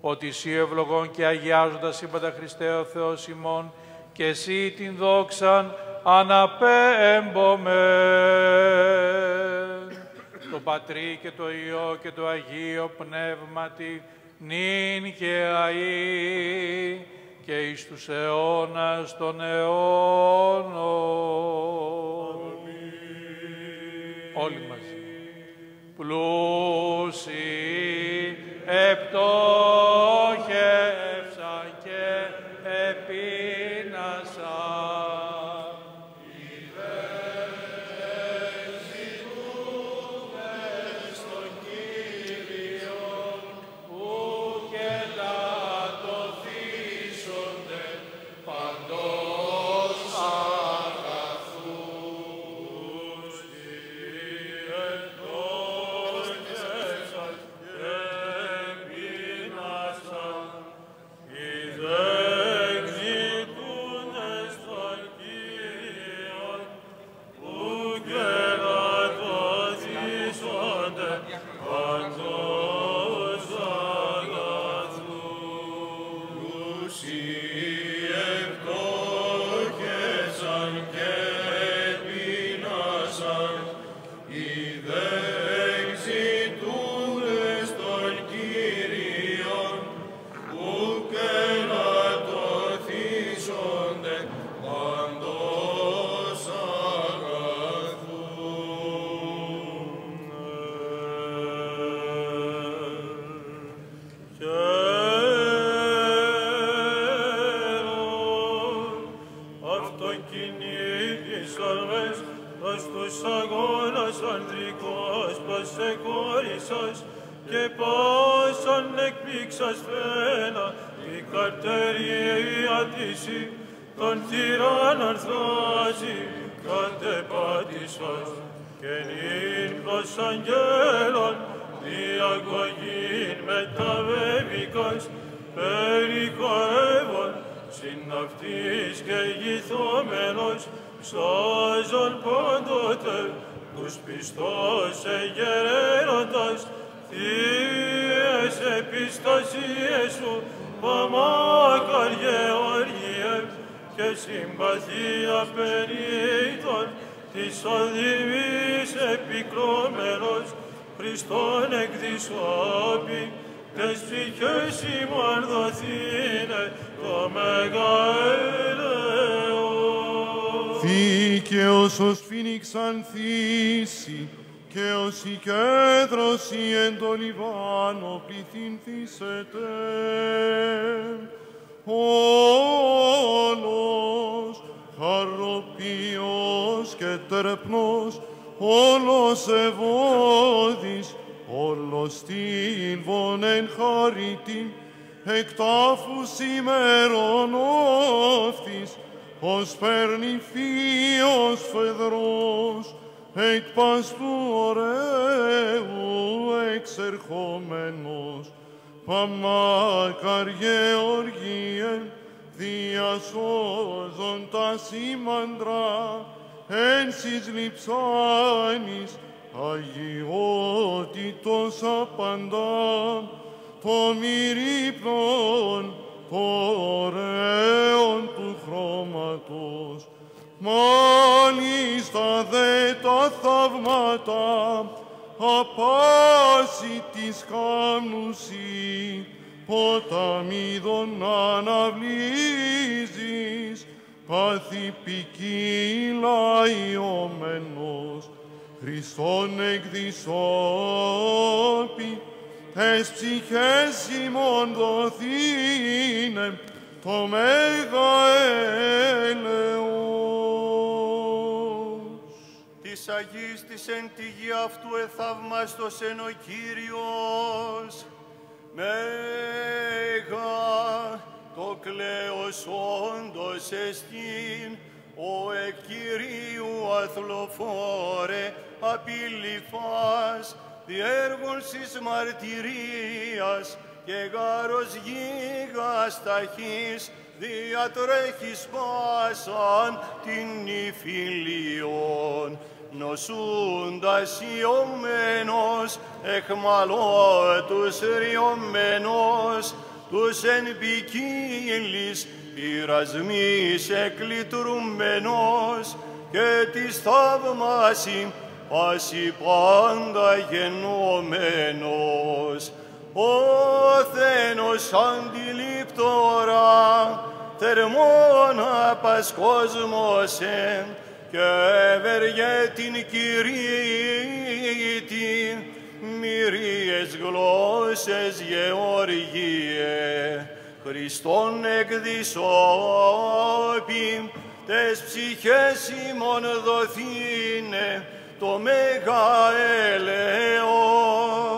Ότι εσύ ευλογών και αγιάζοντας είπατε Χριστέ ο Θεός ημών, και εσύ την δόξαν αναπέμπομε. Το Πατρί και το Υιό και το Αγίο Πνεύματι, νυν και αΐ και εις τους αιώνας των αιώνων. Όλοι μαζί. Πλούσιοι επτόχευσαν τερπνός, όλος ευώδης, όλος τύλβον εν χαριτήν, εκ τάφους ημερών όφθης, ως παίρνει φίος φεδρός, εκ πας του ωραίου εξερχόμενος, παμάκαρ Γεωργίε, διασώζον τα σήμαντρα, εν σεις λειψάνης, αγιότητος απαντά, το μυρίπνον, το ωραίον του χρώματος, Μάλιστα δε τα θαύματα απάση της χάμνουσι ποταμίδων αναβλύζεις πάθη ποικίλα ιωμένος Χριστόν εκδισόπη τες ψυχές ημών δοθήνε το μέγα έλεος. Της Αγής της εν τη γη αυτού εθαύμαστος εν ο Κύριος, μέγα το κλαίος όντως εστίν, ο εκ Κυρίου αθλοφόρε απειληφάς, διέργωνσης μαρτυρίας και γάρος γίγας ταχύς, διατρέχεις πάσαν την νυφιλίων, νοσούντας ιωμένος, εχμαλώτους ριωμένος, τους εν ποικίλης πειρασμής εκλητρούμενος και της θαύμασι πάση πάντα γενόμενος. Ο θένος αντιλήπτορα θερμόν απασκόσμωσε και έβεργε την Κυρίτη μυρίες γλώσσες Γεωργίε Χριστόν εκδισόπη τες ψυχές ημών δοθήνε το μέγα έλεος.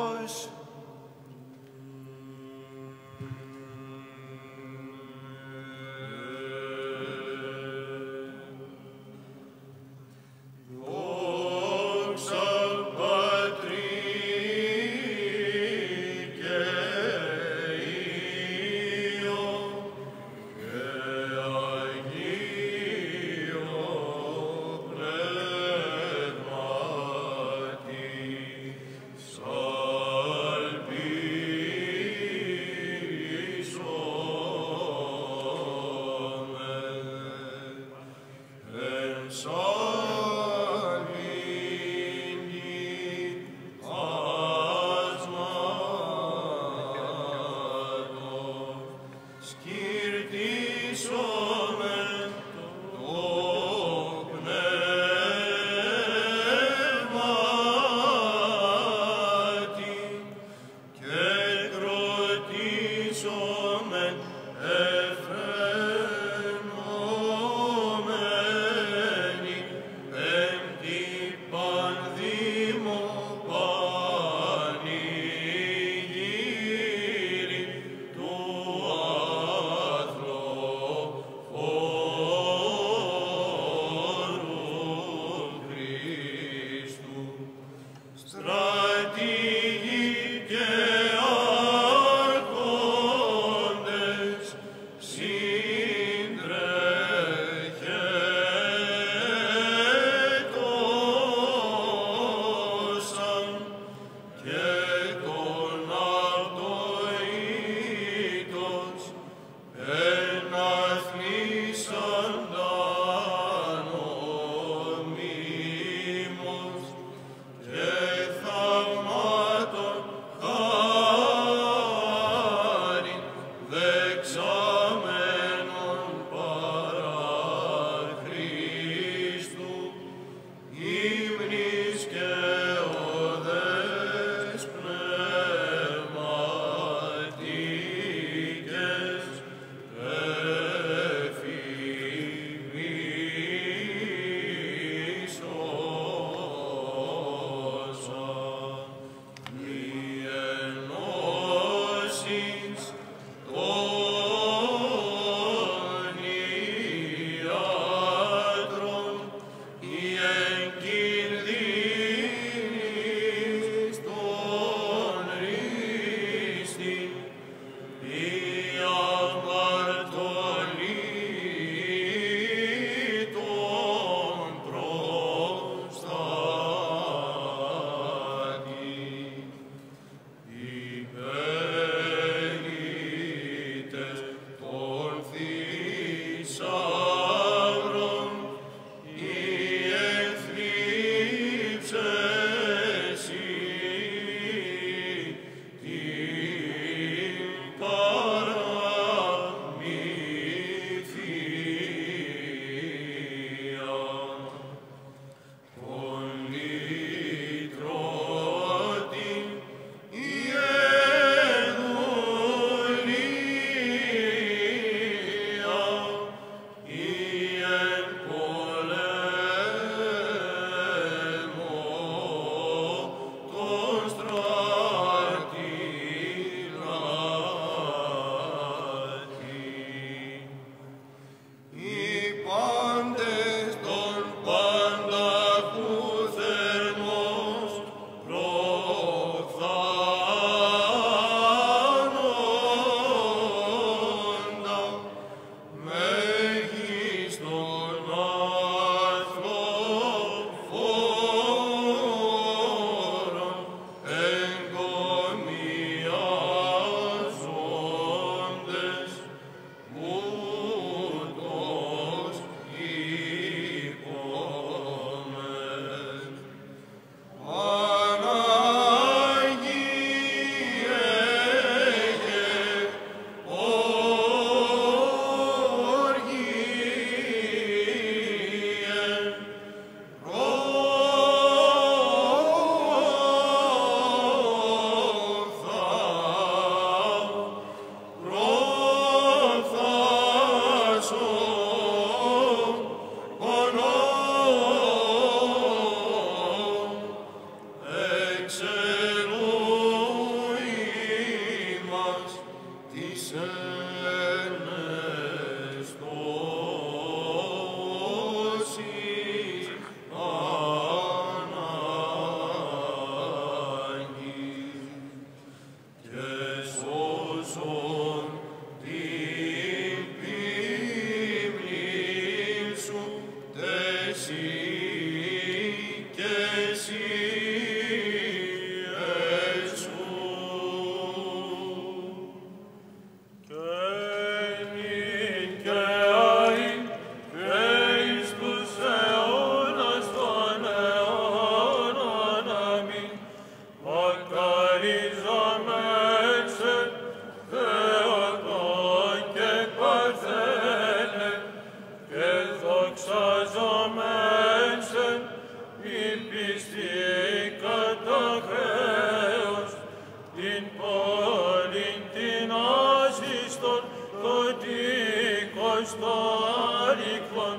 Προστάλικον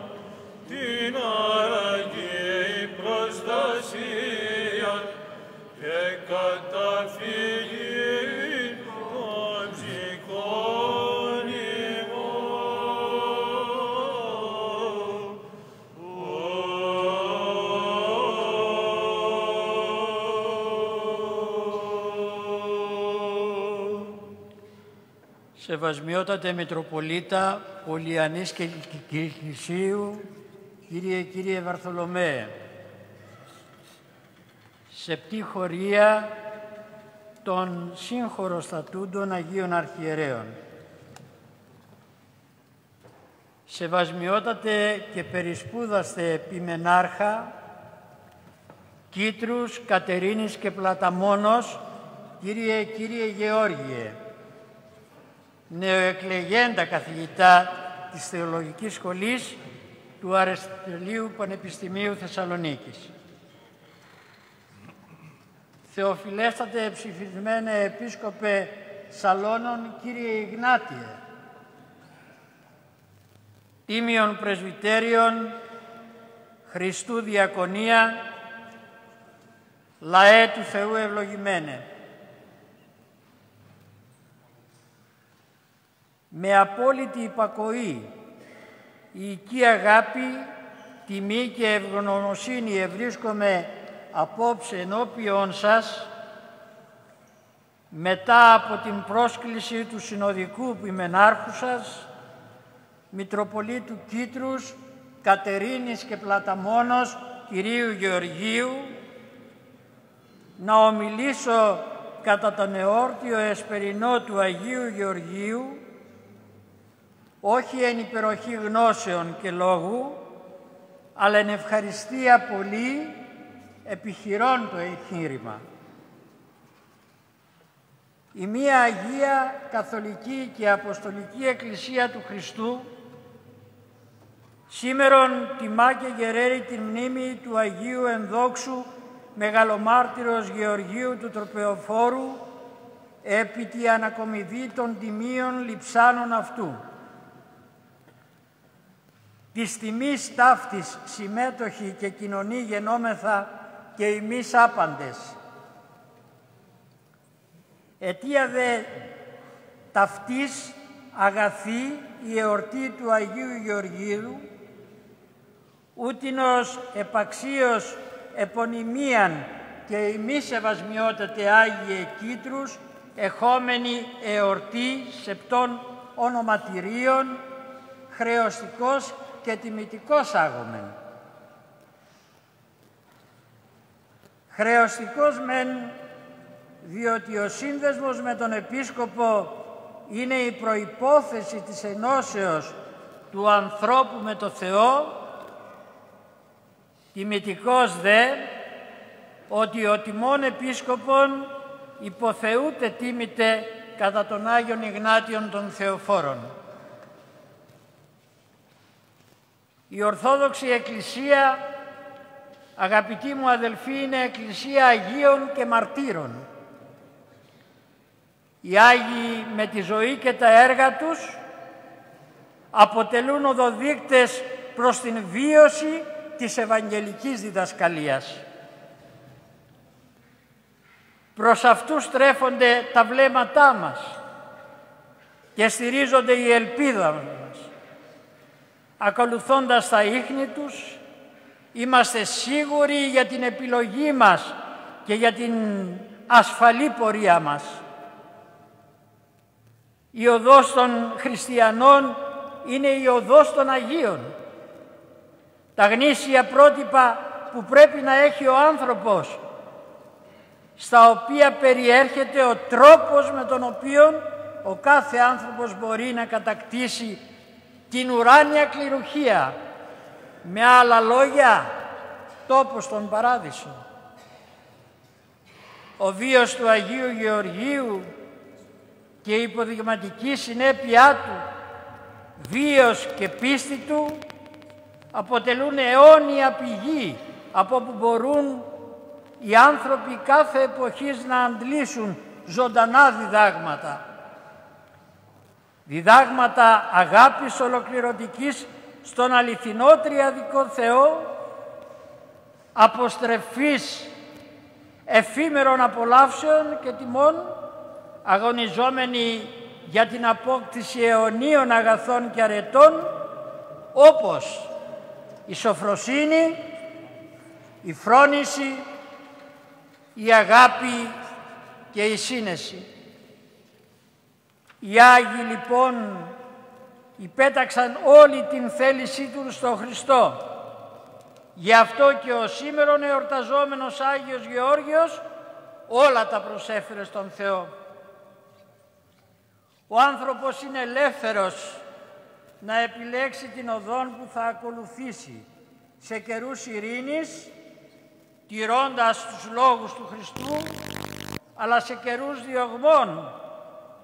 την αραγή Σεβασμιότατε Μητροπολίτα Πολιανής και Κυρκυσίου, Κύριε Κύριε Βαρθολομέ, σεπτή χωρία των σύγχωρος Αγίων Αρχιερέων. Σεβασμιότατε και περισπούδαστε επιμενάρχα, Κίτρους, Κατερίνης και Πλαταμόνος, Κύριε Κύριε Γεώργιε, νεοεκλεγέντα καθηγητά της Θεολογικής Σχολής του Αριστοτελείου Πανεπιστημίου Θεσσαλονίκης. Θεοφιλέστατε ψηφισμένε Επίσκοπε Σαλώνων Κύριε Ιγνάτιε, Τίμιον Πρεσβυτέριον, Χριστού Διακονία, Λαέ του Θεού ευλογημένε. Με απόλυτη υπακοή, η αγάπη, τιμή και ευγνωμοσύνη ευρίσκομαι απόψε ενώπιον σας μετά από την πρόσκληση του συνοδικού ποιμενάρχου σας, Μητροπολίτου Κίτρους, Κατερίνης και Πλαταμόνος, Κυρίου Γεωργίου, να ομιλήσω κατά τον εόρτιο εσπερινό του Αγίου Γεωργίου όχι εν υπεροχή γνώσεων και λόγου, αλλά εν ευχαριστία πολύ επιχειρών το εγχείρημα. Η μία Αγία Καθολική και Αποστολική Εκκλησία του Χριστού σήμερον τιμά και γεραίρει την μνήμη του Αγίου Ενδόξου Μεγαλομάρτυρος Γεωργίου του Τροπεοφόρου επί τη ανακομιδή των τιμίων λιψάνων αυτού της τιμής ταύτης συμμέτοχοι και κοινωνοί γενόμεθα και εμείς άπαντες. Αιτία δε ταυτής αγαθή η εορτή του Αγίου Γεωργίου, ούτινος επαξίως επωνυμίαν και ημί σεβασμιότατε Άγιε Κίτρους, εχόμενη εορτή σεπτών ονοματιρίων, χρεωστικός και τιμητικός άγομεν. Χρεωστικός μεν, διότι ο σύνδεσμος με τον Επίσκοπο είναι η προϋπόθεση της ενώσεως του ανθρώπου με το Θεό, τιμητικός δε, ότι ο τιμών Επίσκοπον υποθεούται τίμητε κατά τον Άγιον Ιγνάτιον των Θεοφόρων. Η Ορθόδοξη Εκκλησία, αγαπητοί μου αδελφοί, είναι Εκκλησία Αγίων και Μαρτύρων. Οι Άγιοι με τη ζωή και τα έργα τους αποτελούν οδοδείκτες προς την βίωση της Ευαγγελικής διδασκαλίας. Προς αυτούς στρέφονται τα βλέμματά μας και στηρίζονται η ελπίδα μας. Ακολουθώντας τα ίχνη τους, είμαστε σίγουροι για την επιλογή μας και για την ασφαλή πορεία μας. Η οδός των χριστιανών είναι η οδός των Αγίων. Τα γνήσια πρότυπα που πρέπει να έχει ο άνθρωπος, στα οποία περιέρχεται ο τρόπος με τον οποίο ο κάθε άνθρωπος μπορεί να κατακτήσει την ουράνια κληροχία. Με άλλα λόγια, τόπος στον Παράδεισο. Ο βίος του Αγίου Γεωργίου και η υποδειγματική συνέπειά του, βίος και πίστη του, αποτελούν αιώνια πηγή από που μπορούν οι άνθρωποι κάθε εποχής να αντλήσουν ζωντανά διδάγματα διδάγματα αγάπης ολοκληρωτικής στον αληθινό τριαδικό Θεό, αποστρεφής εφήμερων απολαύσεων και τιμών, αγωνιζόμενοι για την απόκτηση αιωνίων αγαθών και αρετών, όπως η σοφροσύνη, η φρόνηση, η αγάπη και η σύνεση. Οι Άγιοι λοιπόν υπέταξαν όλη την θέλησή τους στον Χριστό. Γι' αυτό και ο σήμερον εορταζόμενος Άγιος Γεώργιος όλα τα προσέφερε στον Θεό. Ο άνθρωπος είναι ελεύθερος να επιλέξει την οδόν που θα ακολουθήσει σε καιρούς ειρήνης, τηρώντας τους λόγους του Χριστού, αλλά σε καιρούς διωγμών,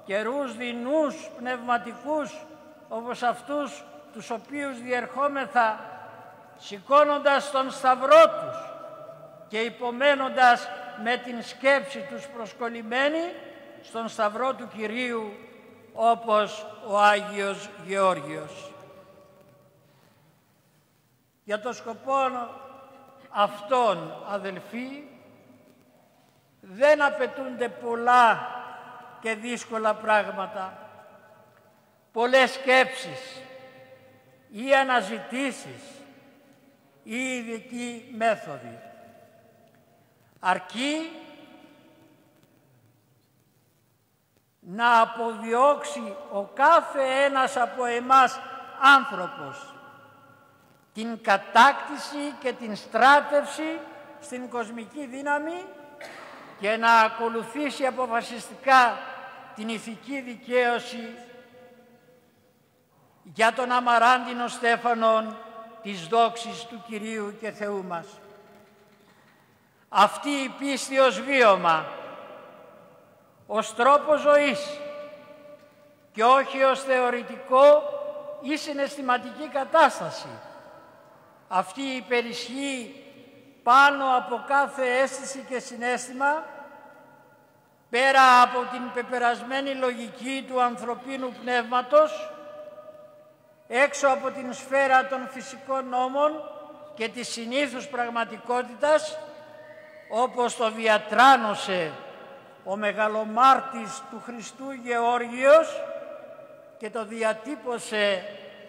καιρούς δεινούς πνευματικούς, όπως αυτούς τους οποίους διερχόμεθα, σηκώνοντας τον σταυρό τους και υπομένοντας με την σκέψη τους προσκολλημένοι στον σταυρό του Κυρίου όπως ο Άγιος Γεώργιος. Για το σκοπό αυτόν, αδελφοί, δεν απαιτούνται πολλά και δύσκολα πράγματα, πολλές σκέψεις ή αναζητήσεις ή ειδική μέθοδοι. Αρκεί να αποδιώξει ο κάθε ένας από εμάς άνθρωπος την κατάκτηση και την στράτευση στην κοσμική δύναμη και να ακολουθήσει αποφασιστικά την ηθική δικαίωση για τον αμαράντινο Στέφανον της δόξης του Κυρίου και Θεού μας. Αυτή η πίστη ως βίωμα ως τρόπο ζωής και όχι ως θεωρητικό ή συναισθηματική κατάσταση. Αυτή υπερισχύει πάνω από κάθε αίσθηση και συνέστημα, πέρα από την πεπερασμένη λογική του ανθρωπίνου πνεύματος, έξω από την σφαίρα των φυσικών νόμων και της συνήθους πραγματικότητας, όπως το διατράνωσε ο μεγαλομάρτης του Χριστού Γεώργιος και το διατύπωσε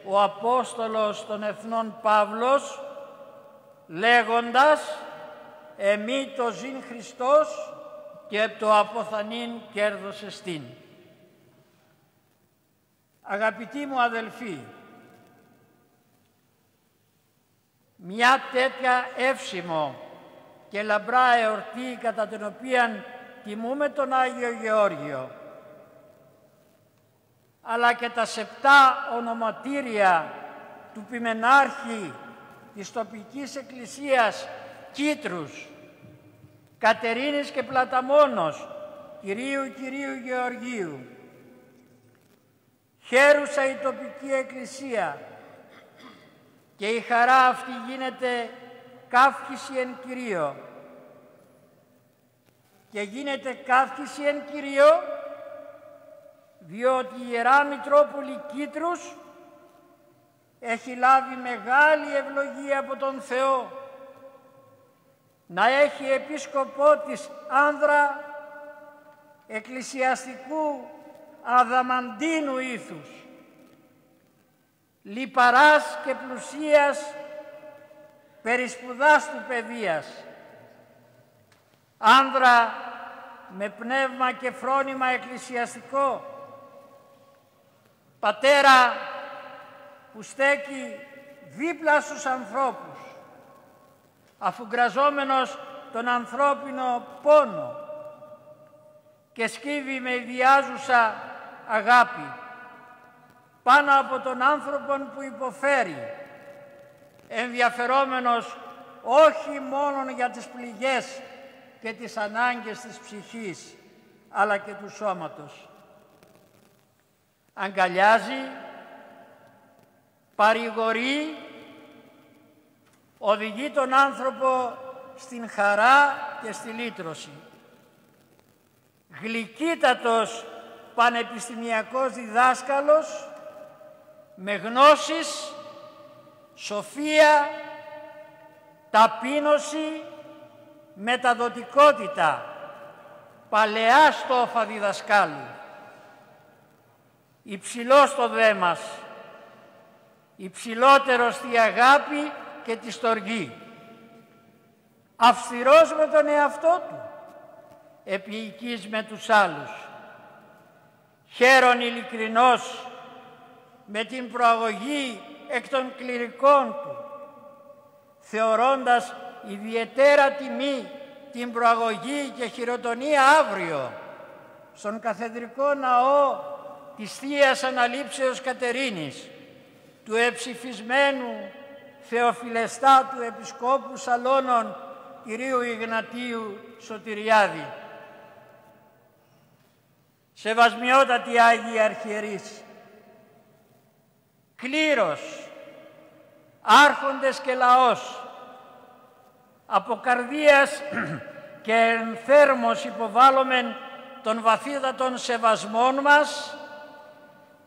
ο Απόστολος των Εθνών Παύλος λέγοντας «Εμεί το ζήν Χριστός και το αποθανήν κέρδος εστίν». Αγαπητοί μου αδελφοί, μια τέτοια εύσημο και λαμπρά εορτή κατά την οποία τιμούμε τον Άγιο Γεώργιο, αλλά και τα σεπτά ονοματήρια του Πιμενάρχη της τοπικής εκκλησίας Κίτρους, Κατερίνης και Πλαταμόνος, Κυρίου Κυρίου Γεωργίου. Χαίρουσα η τοπική εκκλησία και η χαρά αυτή γίνεται καύχηση εν Κυρίω και γίνεται καύχηση εν Κυρίω διότι η Ιερά Μητρόπολη Κίτρους έχει λάβει μεγάλη ευλογία από τον Θεό να έχει επίσκοπό της άνδρα εκκλησιαστικού αδαμαντίνου ήθους, λιπαράς και πλουσίας περισπουδάς του παιδείας, άνδρα με πνεύμα και φρόνημα εκκλησιαστικό, πατέρα που στέκει δίπλα στους ανθρώπους, αφού τον ανθρώπινο πόνο και σκύβει με ιδιάζουσα αγάπη πάνω από τον άνθρωπο που υποφέρει, ενδιαφερόμενος όχι μόνο για τις πληγές και τις ανάγκες της ψυχής, αλλά και του σώματος. Αγκαλιάζει, παρηγορεί, οδηγεί τον άνθρωπο στην χαρά και στη λύτρωση. Γλυκύτατος πανεπιστημιακός διδάσκαλος με γνώσεις, σοφία, ταπείνωση, μεταδοτικότητα, παλαιά στόφα διδασκάλου, υψηλός στο δέμας, υψηλότερος στη αγάπη και τη στοργή, αυστηρός με τον εαυτό του, επίοικης με τους άλλους, χαίρον ειλικρινός με την προαγωγή εκ των κληρικών του, θεωρώντας ιδιαίτερα τιμή την προαγωγή και χειροτονία αύριο στον καθεδρικό ναό της Θείας Αναλήψεως Κατερίνης, του εψηφισμένου Θεοφιλεστάτου Επισκόπου Σαλώνων Κυρίου Ιγνατίου Σωτηριάδη. Σεβασμιότατη Άγιοι Αρχιερείς, κλήρος, άρχοντες και λαός, από καρδίας και ενθέρμος υποβάλλομεν των βαθύτατων σεβασμών μας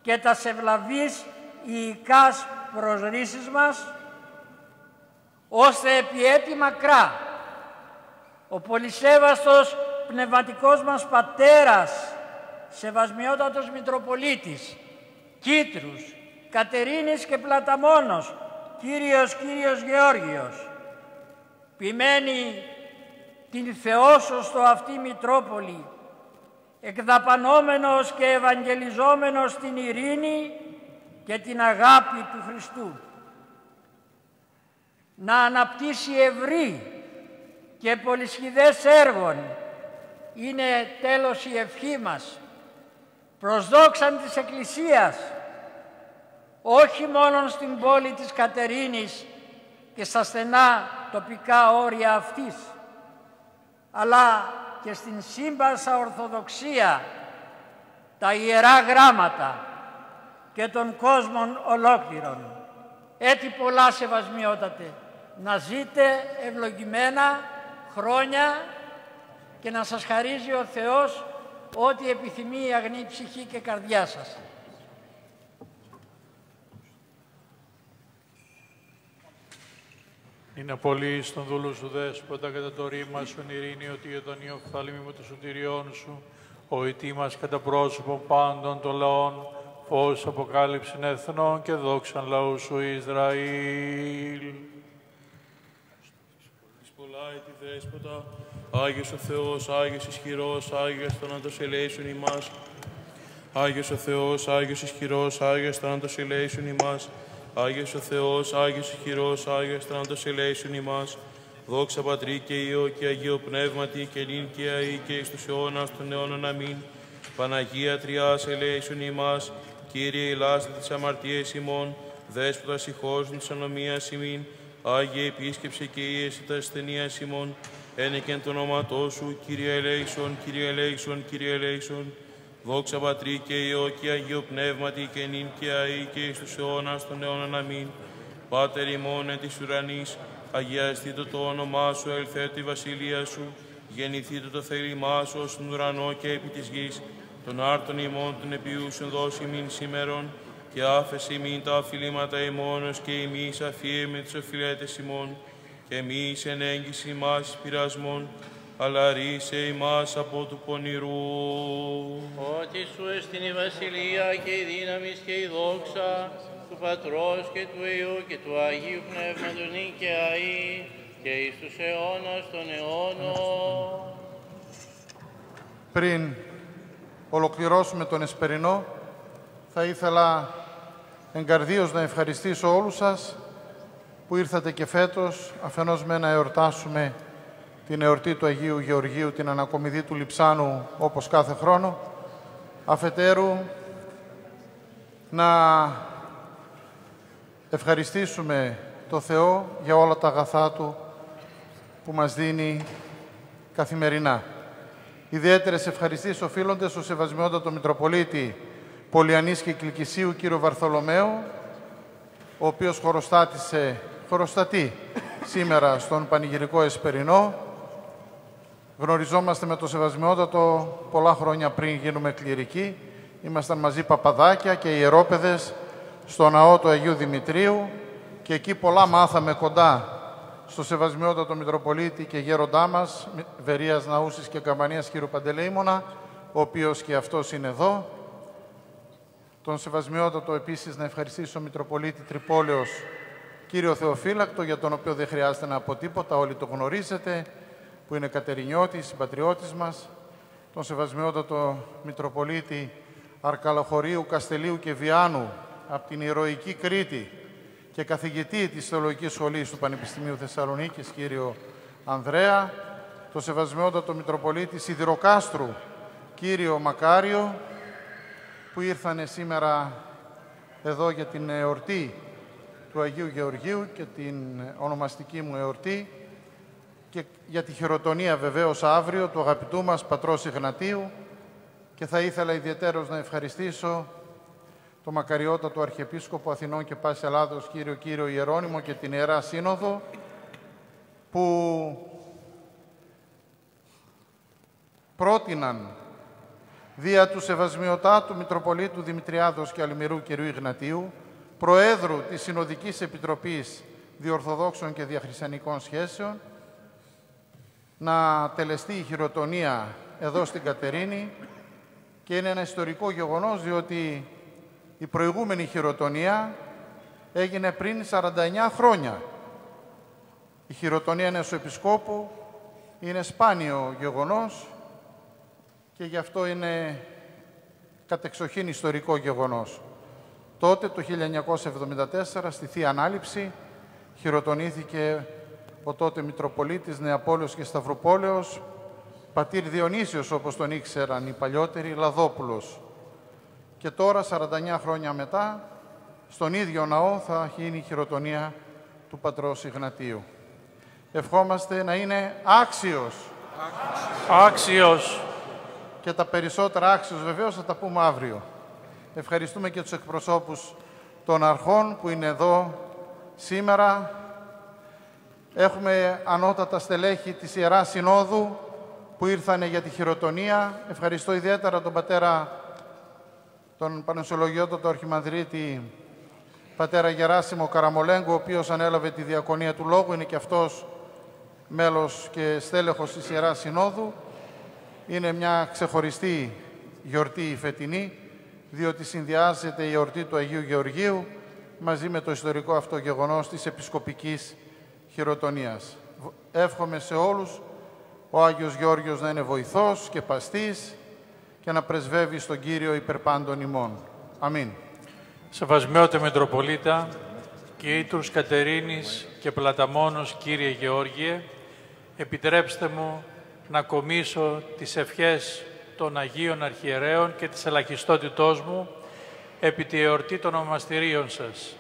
και τα σευλαβείς ιικάς προσρήσεις μας, ώστε επί έτη μακρά ο πολυσέβαστος πνευματικός μας πατέρας, σεβασμιότατος Μητροπολίτης, Κίτρους, Κατερίνης και Πλαταμόνος, Κύριος Κύριος Γεώργιος, ποιμένη την Θεόσωστο αυτή Μητρόπολη, εκδαπανόμενος και ευαγγελιζόμενος την ειρήνη και την αγάπη του Χριστού. Να αναπτύσσει ευρύ και πολυσχηδές έργων είναι τέλος η ευχή μας προς δόξαν της Εκκλησίας όχι μόνο στην πόλη της Κατερίνης και στα στενά τοπικά όρια αυτής αλλά και στην σύμπασα Ορθοδοξία τα Ιερά Γράμματα και των κόσμων ολόκληρων. Έτσι πολλά σεβασμιότατε. Να ζείτε ευλογημένα χρόνια και να σας χαρίζει ο Θεός ό,τι επιθυμεί η αγνή ψυχή και καρδιά σας. Είναι πολύ στον δούλου σου δέσποτα κατά το ρήμα σου ειρήνη ότι τον Ιωφθαλμή με το σωτηριών σου, ο ητή μας κατά πρόσωπο πάντων των λαών, φως αποκάλυψην εθνών και δόξαν λαού σου Ισραήλ. Πολλά τη δέσποτα, Άγιος ο Θεός, Άγιος ισχυρός, Άγιος θάνατος ελέησον ημάς. Άγιος ο Θεός, Άγιος ισχυρός, Άγιος θάνατος ελέησον ημάς. Άγιος ο Θεός, Άγιος ισχυρός, Άγιος θάνατος ελέησον ημάς. Δόξα Πατρί και Υιό και Αγίο Πνεύματι και νυν και αή και εις τους αιώνας των αιώνων αμήν. Παναγία Τριάς ελέησον ημάς, Κύριε ελάστε τις αμαρτίες ημών, Δέσποτα ηχώσουν της ανομίας ημίν, Άγιε επίσκεψε και ίεση τα ασθενεία ημών, ένεκεν το όνοματό σου, Κύριε ελέησον, Κύριε ελέησον, Κύριε ελέησον. Δόξα Πατρί και Υιό και Αγίο Πνεύματι και νυν και αή και εις τους αιώνας των αιώνων αμήν. Πάτερ ημών εν της ουρανής, αγιαστήτω το όνομά σου, ελθέτω η βασιλεία σου, γεννηθήτω το θέλημά σου ως στον ουρανό και επί της γης, των άρτων ημών των επιούσεων δώσει μην σήμερον, και άφεση ημίν τα αφιλήματα ημώνος και ημείς αφιέ με τις οφειλέτες ημών, και εμείς εν έγκυση μας πειρασμών, αλλά ρίσε ημάς από του πονηρού. Ότι σου εστιν η βασιλεία και η δύναμη και η δόξα του Πατρός και του Υιού και του Αγίου Πνεύματος νυν και αΐ και εις τους αιώνας των αιώνων. Πριν ολοκληρώσουμε τον Εσπερινό, θα ήθελα εγκαρδίως να ευχαριστήσω όλους σας που ήρθατε και φέτος, αφενός με να εορτάσουμε την εορτή του Αγίου Γεωργίου, την ανακομιδή του Λιψάνου, όπως κάθε χρόνο, αφετέρου να ευχαριστήσουμε το Θεό για όλα τα αγαθά Του που μας δίνει καθημερινά. Ιδιαίτερες ευχαριστήσεις οφείλονται στο Σεβασμιότατο Μητροπολίτη Πολιανής και Κλικησίου κύριο Βαρθολομαίο, ο οποίος χωροστάτησε, χωροστατεί σήμερα στον Πανηγυρικό Εσπερινό. Γνωριζόμαστε με το Σεβασμιότατο πολλά χρόνια πριν γίνουμε κληρικοί ήμασταν μαζί παπαδάκια και ιερόπαιδες στο ναό του Αγίου Δημητρίου και εκεί πολλά μάθαμε κοντά στο Σεβασμιότατο Μητροπολίτη και γέροντά μας, Βερίας Ναούσης και Καμπανίας κ. Παντελεήμονα, ο οποίος και αυτός είναι εδώ. Τον Σεβασμιότατο επίσης να ευχαριστήσω Μητροπολίτη Τρυπόλεως κύριο Θεοφύλακτο, για τον οποίο δεν χρειάζεται να πω τίποτα, όλοι το γνωρίζετε, που είναι Κατερινιώτης, συμπατριώτης μας, τον Σεβασμιότατο Μητροπολίτη Αρκαλοχωρίου, Καστελίου και Βιάνου, από την Ηρωική Κρήτη και καθηγητή της Θεολογικής Σχολής του Πανεπιστημίου Θεσσαλονίκης, κύριο Ανδρέα, το Σεβασμιότατο Μητροπολίτη Σιδηροκάστρου, κύριο Μακάριο, που ήρθανε σήμερα εδώ για την εορτή του Αγίου Γεωργίου και την ονομαστική μου εορτή και για τη χειροτονία βεβαίως αύριο του αγαπητού μας Πατρός Ιγνατίου και θα ήθελα ιδιαίτερος να ευχαριστήσω το μακαριότατο Αρχιεπίσκοπο Αθηνών και Πάσης Ελλάδος, κύριο κύριο Ιερώνυμο και την Ιερά Σύνοδο, που πρότειναν δια του Σεβασμιωτάτου Μητροπολίτου Δημητριάδος και Αλμυρού κ. Ιγνατίου, Προέδρου της Συνοδικής Επιτροπής Διορθοδόξων και Διαχριστιανικών Σχέσεων, να τελεστεί η χειροτονία εδώ στην Κατερίνη και είναι ένα ιστορικό γεγονός διότι η προηγούμενη χειροτονία έγινε πριν 49 χρόνια. Η χειροτονία ενός Επισκόπου είναι σπάνιο γεγονός και γι' αυτό είναι κατεξοχήν ιστορικό γεγονός. Τότε, το 1974, στη Θεία Ανάληψη, χειροτονήθηκε ο τότε Μητροπολίτης Νεαπόλεως και Σταυροπόλεως, πατήρ Διονύσιος, όπως τον ήξεραν οι παλιότεροι, Λαδόπουλος. Και τώρα, 49 χρόνια μετά, στον ίδιο ναό θα γίνει η χειροτονία του πατρός Ιγνατίου. Ευχόμαστε να είναι άξιος. Άξιος. Και τα περισσότερα άξιος βεβαίως θα τα πούμε αύριο. Ευχαριστούμε και τους εκπροσώπους των αρχών που είναι εδώ σήμερα. Έχουμε ανώτατα στελέχη της Ιεράς Συνόδου που ήρθανε για τη χειροτονία. Ευχαριστώ ιδιαίτερα τον πατέρα, τον Πανεσιολογιότατο Αρχιμανδρίτη, πατέρα Γεράσιμο Καραμολέγκο, ο οποίος ανέλαβε τη διακονία του Λόγου, είναι και αυτός μέλος και στέλεχος της Ιεράς Συνόδου. Είναι μια ξεχωριστή γιορτή η φετινή, διότι συνδυάζεται η εορτή του Αγίου Γεωργίου μαζί με το ιστορικό αυτό γεγονός της επισκοπικής χειροτονίας. Εύχομαι σε όλους ο Άγιος Γεώργιος να είναι βοηθός και παστής και να πρεσβεύει στον Κύριο υπερπάντων ημών. Αμήν. Σεβασμιότε Μητροπολίτα, Ήτρους Κατερίνης και Πλαταμόνος Κύριε Γεώργιε, επιτρέψτε μου να κομίσω τις ευχές των Αγίων Αρχιερέων και της ελαχιστότητός μου επί τη εορτή των ονομαστηρίων σας.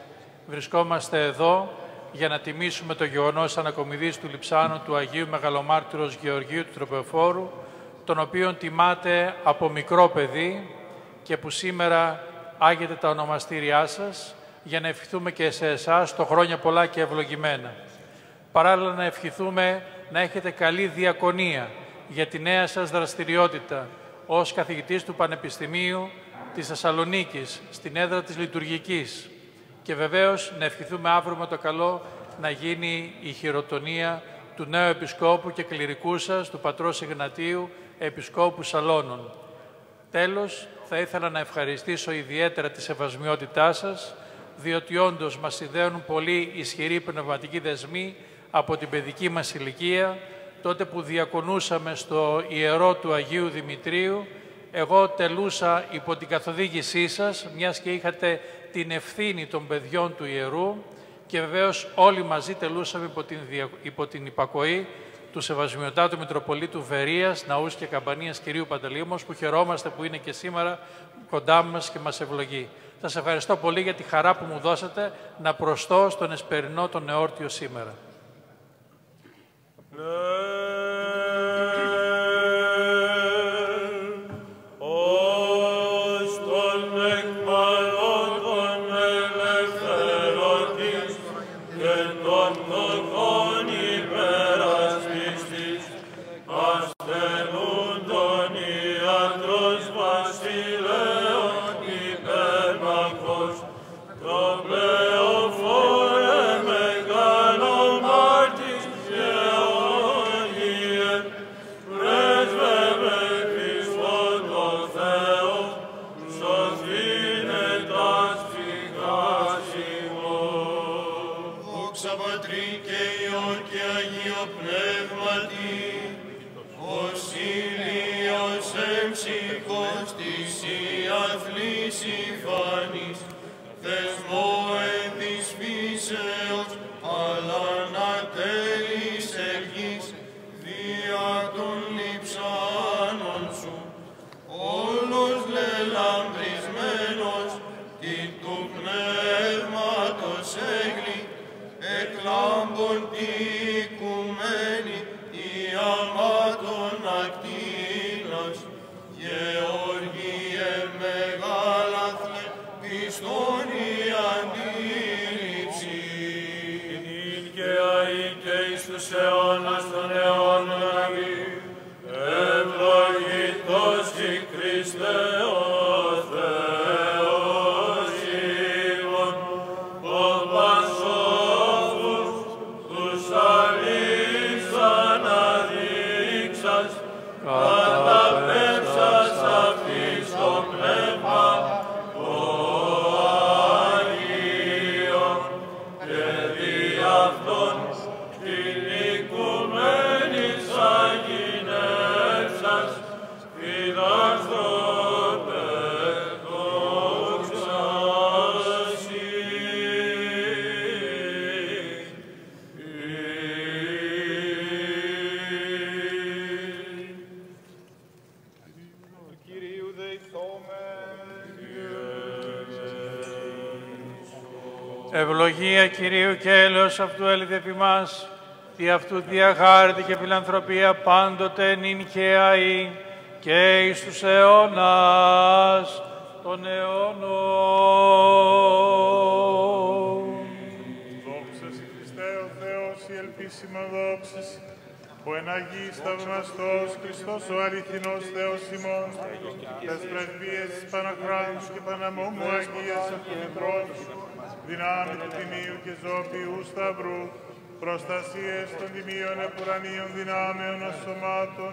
Βρισκόμαστε εδώ για να τιμήσουμε το γεγονός ανακομιδής του Λιψάνου του Αγίου Μεγαλομάρτυρος Γεωργίου του Τροπεφόρου, τον οποίον τιμάτε από μικρό παιδί και που σήμερα άγεται τα ονομαστήριά σας, για να ευχηθούμε και σε εσάς το χρόνια πολλά και ευλογημένα. Παράλληλα να ευχηθούμε να έχετε καλή διακονία για τη νέα σας δραστηριότητα ως καθηγητής του Πανεπιστημίου της Θεσσαλονίκης, στην έδρα της Λειτουργικής. Και βεβαίως να ευχηθούμε αύριο με το καλό να γίνει η χειροτονία του νέου Επισκόπου και κληρικού σας, του Πατρός Ιγνατίου, Επισκόπου Σαλώνων. Τέλος, θα ήθελα να ευχαριστήσω ιδιαίτερα τη σεβασμιότητά σας, διότι όντως μας συνδέουν πολύ ισχυροί πνευματικοί δεσμοί από την παιδική μας ηλικία, τότε που διακονούσαμε στο ιερό του Αγίου Δημητρίου, εγώ τελούσα υπό την καθοδήγησή σας, μιας και είχατε την ευθύνη των παιδιών του ιερού και βεβαίως όλοι μαζί τελούσαμε υπό την, υπό την υπακοή του Σεβασμιωτάτου Μητροπολίτου Βερίας, Ναούς και Καμπανίας κυρίου Παντελήμος, που χαιρόμαστε που είναι και σήμερα κοντά μας και μας ευλογεί. Σας ευχαριστώ πολύ για τη χαρά που μου δώσατε να προστώ στον εσπερινό τον εόρτιο σήμερα. No. Ευλογία Κυρίου και έλεος αυτού έλειπε επί μας, τι αυτού διαχάρητη και φιλανθρωπία πάντοτε νυν και αεί και εις τους αιώνας των αιώνων. Δόξα σε Χριστέ ο Θεός, η ελπίσιμα δόξα ο εν Αγίης θαυμαστός Χριστός ο αληθινός Θεός ημών, τας πρεσβείες της Παναχράντου και Παναμόμου Αγίας Αρχιμητρών, δυνάμει του Τιμίου και Ζώπιου Σταυρού, προστασίες των Τιμίων Επουρανίων δυνάμεων ασωμάτων,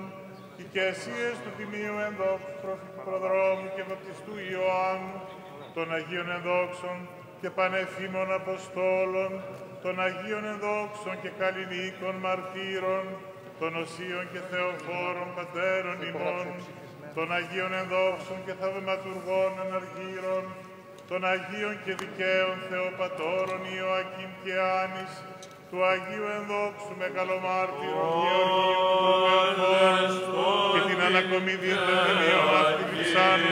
οικεσίες του Τιμίου Ενδόξου Προφήτου Προδρόμου και Βαπτιστού Ιωάννου, των Αγίων Ενδόξων και Πανεφήμων Αποστόλων, των Αγίων Ενδόξων και Καλλινίκων Μαρτύρων, των Οσίων και Θεοφόρων Πατέρων ημών, των Αγίων Ενδόξων και Θαυματουργών Αναργύρων, των Αγίων και Δικαίων Θεοπατώρων Ιωακήμ και Άνης, του Αγίου Ενδόξου Μεγαλομάρτυρου Γεωργίου του Θεοφόρου και την ανακομίδια των Δημίων Αστυφισάνου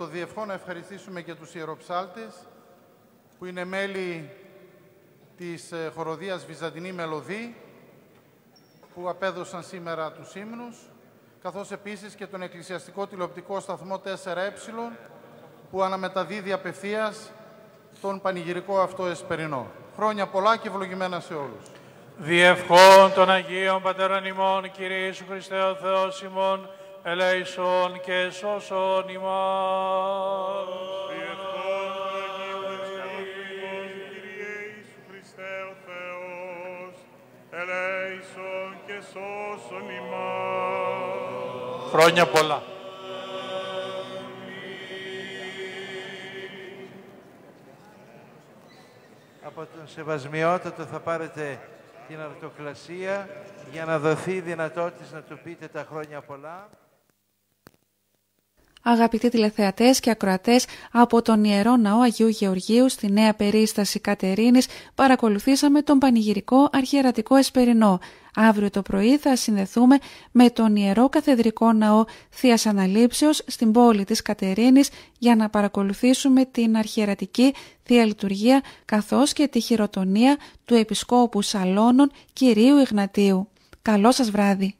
το διευχό, να ευχαριστήσουμε και τους ιεροψάλτες, που είναι μέλη της ε, χοροδίας Βυζαντινή Μελωδή, που απέδωσαν σήμερα τους ύμνους, καθώς επίσης και τον εκκλησιαστικό τηλεοπτικό σταθμό 4Ε, που αναμεταδίδει απευθείας τον πανηγυρικό αυτό εσπερινό. Χρόνια πολλά και ευλογημένα σε όλους. Διευχών των Αγίων Πατέρων ημών, Κύριε Ιησού Χριστέ ο Θεός ημών, ελέησον και σώσον ημάς. Κύριε Ιησού Χριστέ ο Θεός, ελέησον και σώσον ημάς. Χρόνια πολλά. Από τον Σεβασμιότατο θα πάρετε την αρτοκλασία για να δοθεί δυνατότητα να του πείτε τα χρόνια πολλά. Αγαπητοί τηλεθεατές και ακροατές, από τον Ιερό Ναό Αγίου Γεωργίου στη Νέα Περίσταση Κατερίνης παρακολουθήσαμε τον Πανηγυρικό Αρχιερατικό Εσπερινό. Αύριο το πρωί θα συνδεθούμε με τον Ιερό Καθεδρικό Ναό Θείας Αναλήψεως στην πόλη της Κατερίνης για να παρακολουθήσουμε την Αρχιερατική Θεία Λειτουργία καθώς και τη χειροτονία του Επισκόπου Σαλώνων Κυρίου Ιγνατίου. Καλό σας βράδυ!